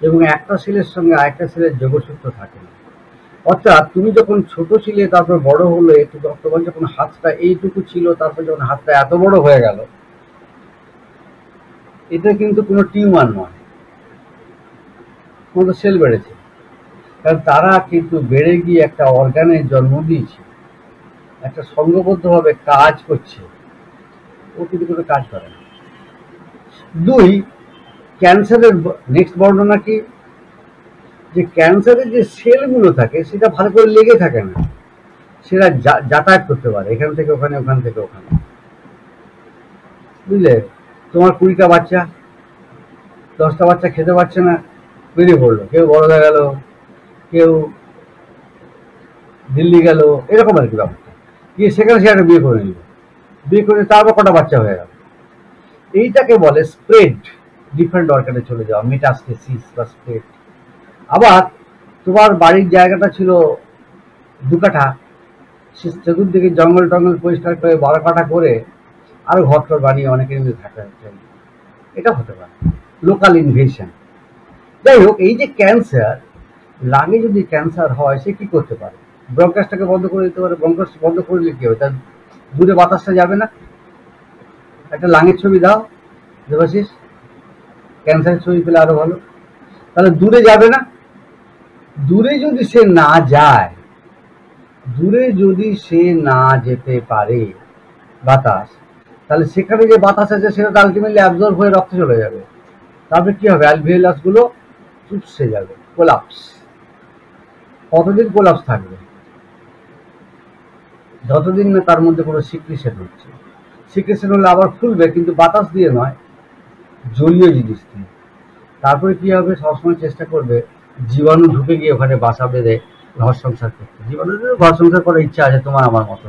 এবং একটা সেলের সঙ্গে আরেকটা সেলের যোগসূত্র থাকে না। অর্থাৎ তুমি যখন ছোট ছিলে, তারপর বড় হলে তোমার যখন হাতটা এইটুকু ছিল, তারপর যখন হাতটা এত বড় হয়ে গেল, এটা কিন্তু কোনো টিউমার নয়। কোনো সেল বেড়েছে। কারণ তারা কিন্তু বেড়ে গিয়ে একটা অর্গানের জন্ম দিয়েছে। একটা সঙ্গবদ্ধভাবে কাজ করছে। ও কিন্তু কোনো কাজ করে না। দুই ক্যান্সারের নেক্সট বর্ণনা কি? যে ক্যান্সারের যে সেলগুলো থাকে, সেটা ভালো করে লেগে থাকে না। সেটা যাতায়াত করতে পারে, এখান থেকে ওখানে, ওখান থেকে ওখানে। বুঝলে? তোমার কুড়িটা বাচ্চা, দশটা বাচ্চা খেতে পারছে না, বেরিয়ে পড়ল। কেউ বড় হয়ে গেল, কেউ দিল্লি গেল, এরকম আর কি ব্যাপারটা। গিয়ে সেখানে সে একটা বিয়ে করে নিল। বিয়ে করে তারপর কটা বাচ্চা হয়ে গেল। এইটাকে বলে স্প্রেড ডিফারেন্ট অর্গানে চলে যাওয়া মেটাস্টেসিস বা স্প্রেড আবার তোমার বাড়ির জায়গাটা ছিল দু কাঠা সে চতুর্দিকে জঙ্গল টঙ্গল পরিষ্কার করে বারো কাঠা করে আরও ঘর টর বানিয়ে অনেকের মধ্যে থাকা এটা হতে পারে। লোকাল ইনভেশন যাই হোক, এই যে ক্যান্সার লাঙে যদি ক্যান্সার হয়, সে কি করতে পারে? ব্রঙ্কাসটাকে বন্ধ করে দিতে পারে ব্রঙ্কাস বন্ধ করলে কি হবে? তার দূরে বাতাসটা যাবে না? একটা লাঙের ছবি দাও, দেবাশিস। ক্যান্সারের ছবি পেলে আরও ভালো। তাহলে দূরে যাবে না। দূরে যদি সে না যায়, দূরে যদি সে না যেতে পারে বাতাস, তাহলে সেখানে যে বাতাস আছে সেটা আলটিমেটলি অ্যাবজর্ব হয়ে রক্তে চলে যাবে। তারপরে কি হবে? অ্যালভিওলাসগুলো চুপসে যাবে কোলাপস কতদিন কোলাপস থাকবে? যতদিন না তার মধ্যে কোনো সিক্রেশন হচ্ছে। সিক্রেশন হলে আবার ফুলবে, কিন্তু বাতাস দিয়ে নয়। জলীয় জিনিস দিয়ে তারপরে কি হবে? সবসময় চেষ্টা করবে, জীবাণু ঢুকে গিয়ে ওখানে বাসা বেঁধে ঘর সংসার করতে। জীবাণু ঘর সংসার করার ইচ্ছা আছে তোমার আমার মতো।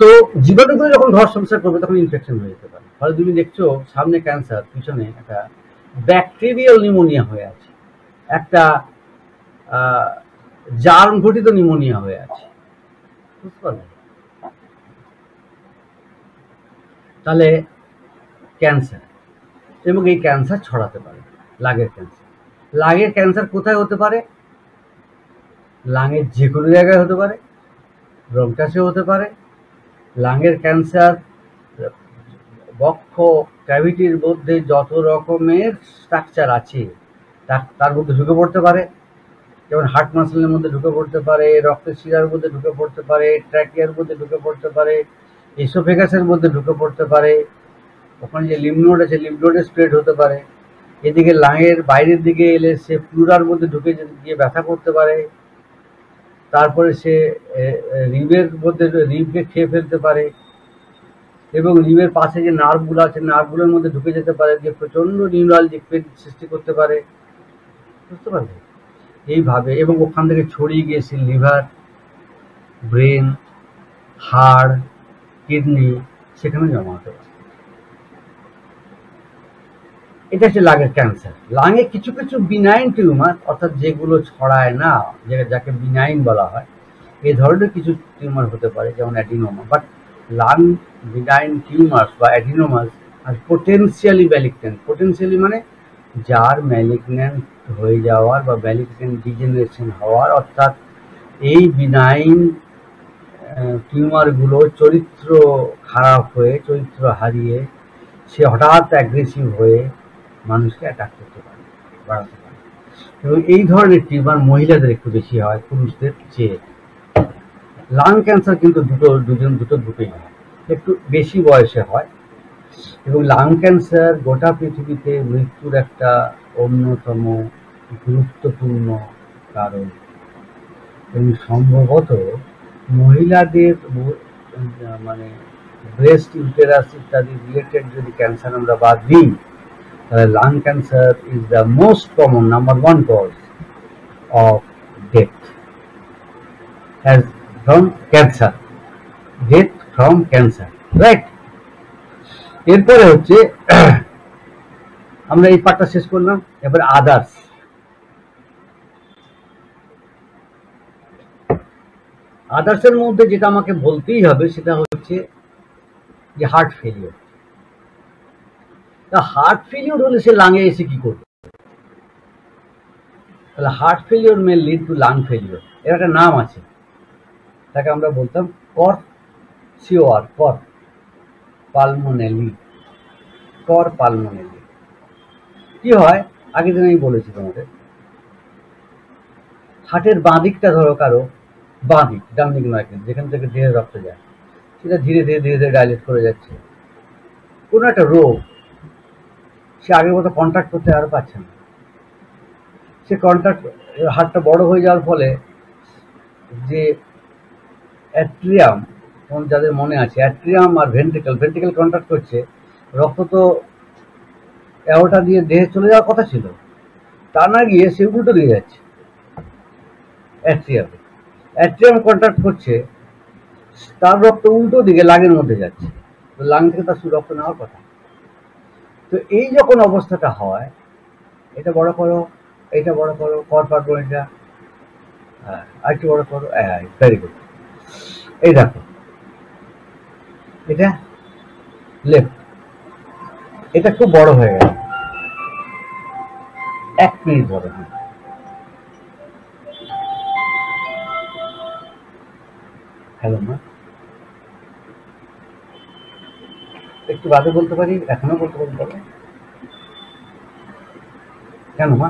তো জীবাণুগুলো যখন ঘর সংসার করবে, তখন ইনফেকশন হয়ে যেতে পারে। ফলে তুমি দেখছ, সামনে ক্যান্সার পিছনে একটা ব্যাকটেরিয়াল নিউমোনিয়া হয়ে আছে। একটা জার্ম ঘটিত নিউমোনিয়া হয়ে আছে। তাহলে ক্যান্সার। এবং এই ক্যান্সার ছড়াতে পারে, লাগের ক্যান্সার। লাগের ক্যান্সার কোথায় হতে পারে? লাঙের যে কোনো জায়গায় হতে পারে ব্রঙ্কাসে হতে পারে। লাঙের ক্যান্সার, বক্ষ, ক্যাভিটির মধ্যে যত রকমের স্ট্রাকচার আছে তার মধ্যে ঢুকে পড়তে পারে। যেমন হার্ট মাসেলের মধ্যে ঢুকে পড়তে পারে, রক্তের শিরার মধ্যে ঢুকে পড়তে পারে, ট্র্যাকিয়ার মধ্যে ঢুকে পড়তে পারে, এসোফেগাসের মধ্যে ঢুকে পড়তে পারে ওখানে যে লিমনোড আছে লিমনোডে স্প্রেড হতে পারে। এদিকে লাঙের বাইরের দিকে এলে সে প্লুরার মধ্যে ঢুকে গিয়ে ব্যথা করতে পারে। তারপরে সে রিবের মধ্যে রিবকে খেয়ে ফেলতে পারে। এবং রিবের পাশে যে নার্ভগুলো আছে নার্ভগুলোর মধ্যে ঢুকে যেতে পারে, যে প্রচণ্ড নিউরালজিক পেন সৃষ্টি করতে পারে। বুঝতে পারবে এইভাবে, এবং ওখান থেকে ছড়িয়ে গিয়েছে লিভার ব্রেন হাড় কিডনি সেখানে জমা হতে পারে। এটা হচ্ছে লাঙের ক্যান্সার লাঙে কিছু কিছু বিনাইন টিউমার অর্থাৎ যেগুলো ছড়ায় না যাকে বিনাইন বলা হয়, এ ধরনের কিছু টিউমার হতে পারে, যেমন adenoma but lung benign tumours বা অ্যাডিনোমাস আর পোটেন্সিয়ালি ম্যালিগন্যান্ট পোটেন্সিয়ালি মানে যার ম্যালিগন্যান্ট হয়ে যাওয়ার বা ম্যালিগন্যান্ট ডিজেনারেশন হওয়ার, অর্থাৎ এই বিনাইন টিউমারগুলো চরিত্র খারাপ হয়ে, চরিত্র হারিয়ে, সে হঠাৎ অ্যাগ্রেসিভ হয়ে মানুষকে অ্যাটাক করতে পারে, বাড়াতে পারে। এবং এই ধরনের টিউমার মহিলাদের একটু বেশি হয়, পুরুষদের চেয়ে। লাং ক্যান্সার কিন্তু দুটো, দুজন, দুটো দুটোই হয়। একটু বেশি বয়সে হয়। এবং লাং ক্যান্সার গোটা পৃথিবীতে মৃত্যুর একটা অন্যতম গুরুত্বপূর্ণ কারণ। এবং সম্ভবত মহিলাদের মানে ব্রেস্ট ইউটেরাস ইত্যাদি রিলেটেড যদি ক্যান্সার আমরা বাদ দিই তাহলে lung cancer is the most common number one cause of death as from cancer death from cancer right এরপরে হচ্ছে, আমরা এই পার্টটা শেষ করলাম। এবার আদার্স আদার্সের মধ্যে যেটা আমাকে বলতেই হবে, সেটা হচ্ছে যে হার্ট ফেলিওর তা হার্ট ফেলিওর হলে সে লাঙে এসে কি করবে? তাহলে heart failure may lead to lung failure এর একটা নাম আছে। তাকে আমরা বলতাম কর সিওআর কর পালমোনেলি। কর পালমোনেলি কি হয়? আগের দিন আমি বলেছি তোমাদের হার্টের বাঁ দিকটা ধরো কারও, বাঁ দিক, ডান দিক নয় কিন্তু, যেখান থেকে দেহে রক্ত যায়। সেটা ধীরে ধীরে ধীরে ধীরে ডাইলেট করে যাচ্ছে। কোনো একটা রোগ সে আগের মতো কন্ট্যাক্ট করতে আর পারছে না। সে কন্ট্যাক্ট হাড়টা বড় হয়ে যাওয়ার ফলে যে অ্যাট্রিয়াম যাদের মনে আছে, অ্যাট্রিয়াম আর ভেন্ট্রিকেল ভেন্ট্রিকেল কন্ট্যাক্ট করছে, রক্ত তো এগারোটা দিয়ে দেহে চলে যাওয়ার কথা ছিল। তা না গিয়ে সে উল্টো দিয়ে যাচ্ছে অ্যাট্রিয়ামে। অ্যাট্রিয়াম কন্ট্যাক্ট করছে, তার রক্ত উল্টো দিকে, লাগের মধ্যে যাচ্ছে। লাং থেকে তার রক্ত নেওয়ার কথা। তো এই যখন অবস্থাটা হয়, এটা বড় করো, এটা বড় করো কর পারব এটা হ্যাঁ আরেকটু বড় করো হ্যাঁ ভেরি গুড এই দেখো, এটা লেফট এটা খুব বড় হয়ে গেল এক মিনিট বড় হ্যাঁ হ্যালো মা একটু বাদে বলতে পারি এখনও বলতে পারি বলো কেন, মা?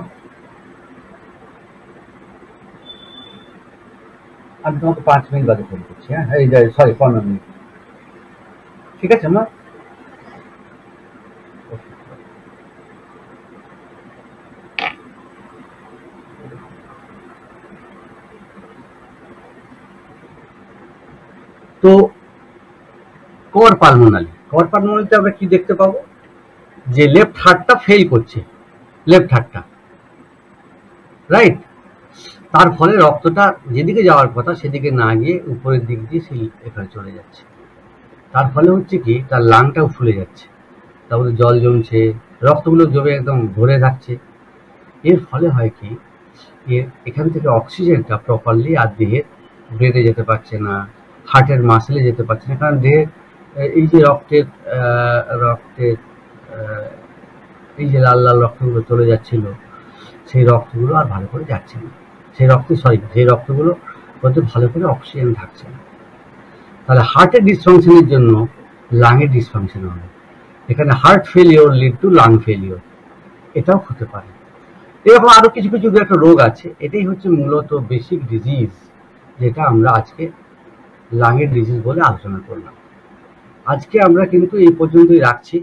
আমি তোমাকে পাঁচ মিনিট বাদে ফোন করছি হ্যাঁ? এই সরি পনেরো মিনিট। ঠিক আছে, মা? তো কর পালমোনালি কর পালমোনালিতে আমরা কি দেখতে পাবো? যে লেফট হার্টটা ফেল করছে। লেফট হার্টটা রাইট তার ফলে রক্তটা যেদিকে যাওয়ার কথা, সেদিকে না গিয়ে উপরের দিক দিয়ে সেই এখানে চলে যাচ্ছে। তার ফলে হচ্ছে কি, তার লাংটাও ফুলে যাচ্ছে। তারপরে জল জমছে, রক্তগুলো জমে একদম ভরে থাকছে এর ফলে হয় কি এর এখান থেকে অক্সিজেনটা প্রপারলি আর দেহে ব্রেনে যেতে পারছে না হার্টের মাসেলে যেতে পারছে না, কারণ দেহে এই যে রক্তের রক্তের এই যে লাল লাল রক্তগুলো চলে যাচ্ছিল, সেই রক্তগুলো আর ভালো করে যাচ্ছে না। সেই রক্তে সরি সেই রক্তগুলো হয়তো ভালো করে অক্সিজেন থাকছে না। তাহলে হার্টের ডিসফাংশনের জন্য লাঙের ডিসফাংশন হবে। এখানে heart failure lead to lung failure এটাও হতে পারে। এরকম আরও কিছু কিছু একটা রোগ আছে। এটাই হচ্ছে মূলত বেসিক ডিজিজ যেটা আমরা আজকে লাঙের ডিজিজ বলে আলোচনা করলাম। আজকে আমরা কিন্তু এই পর্যন্তই রাখছি।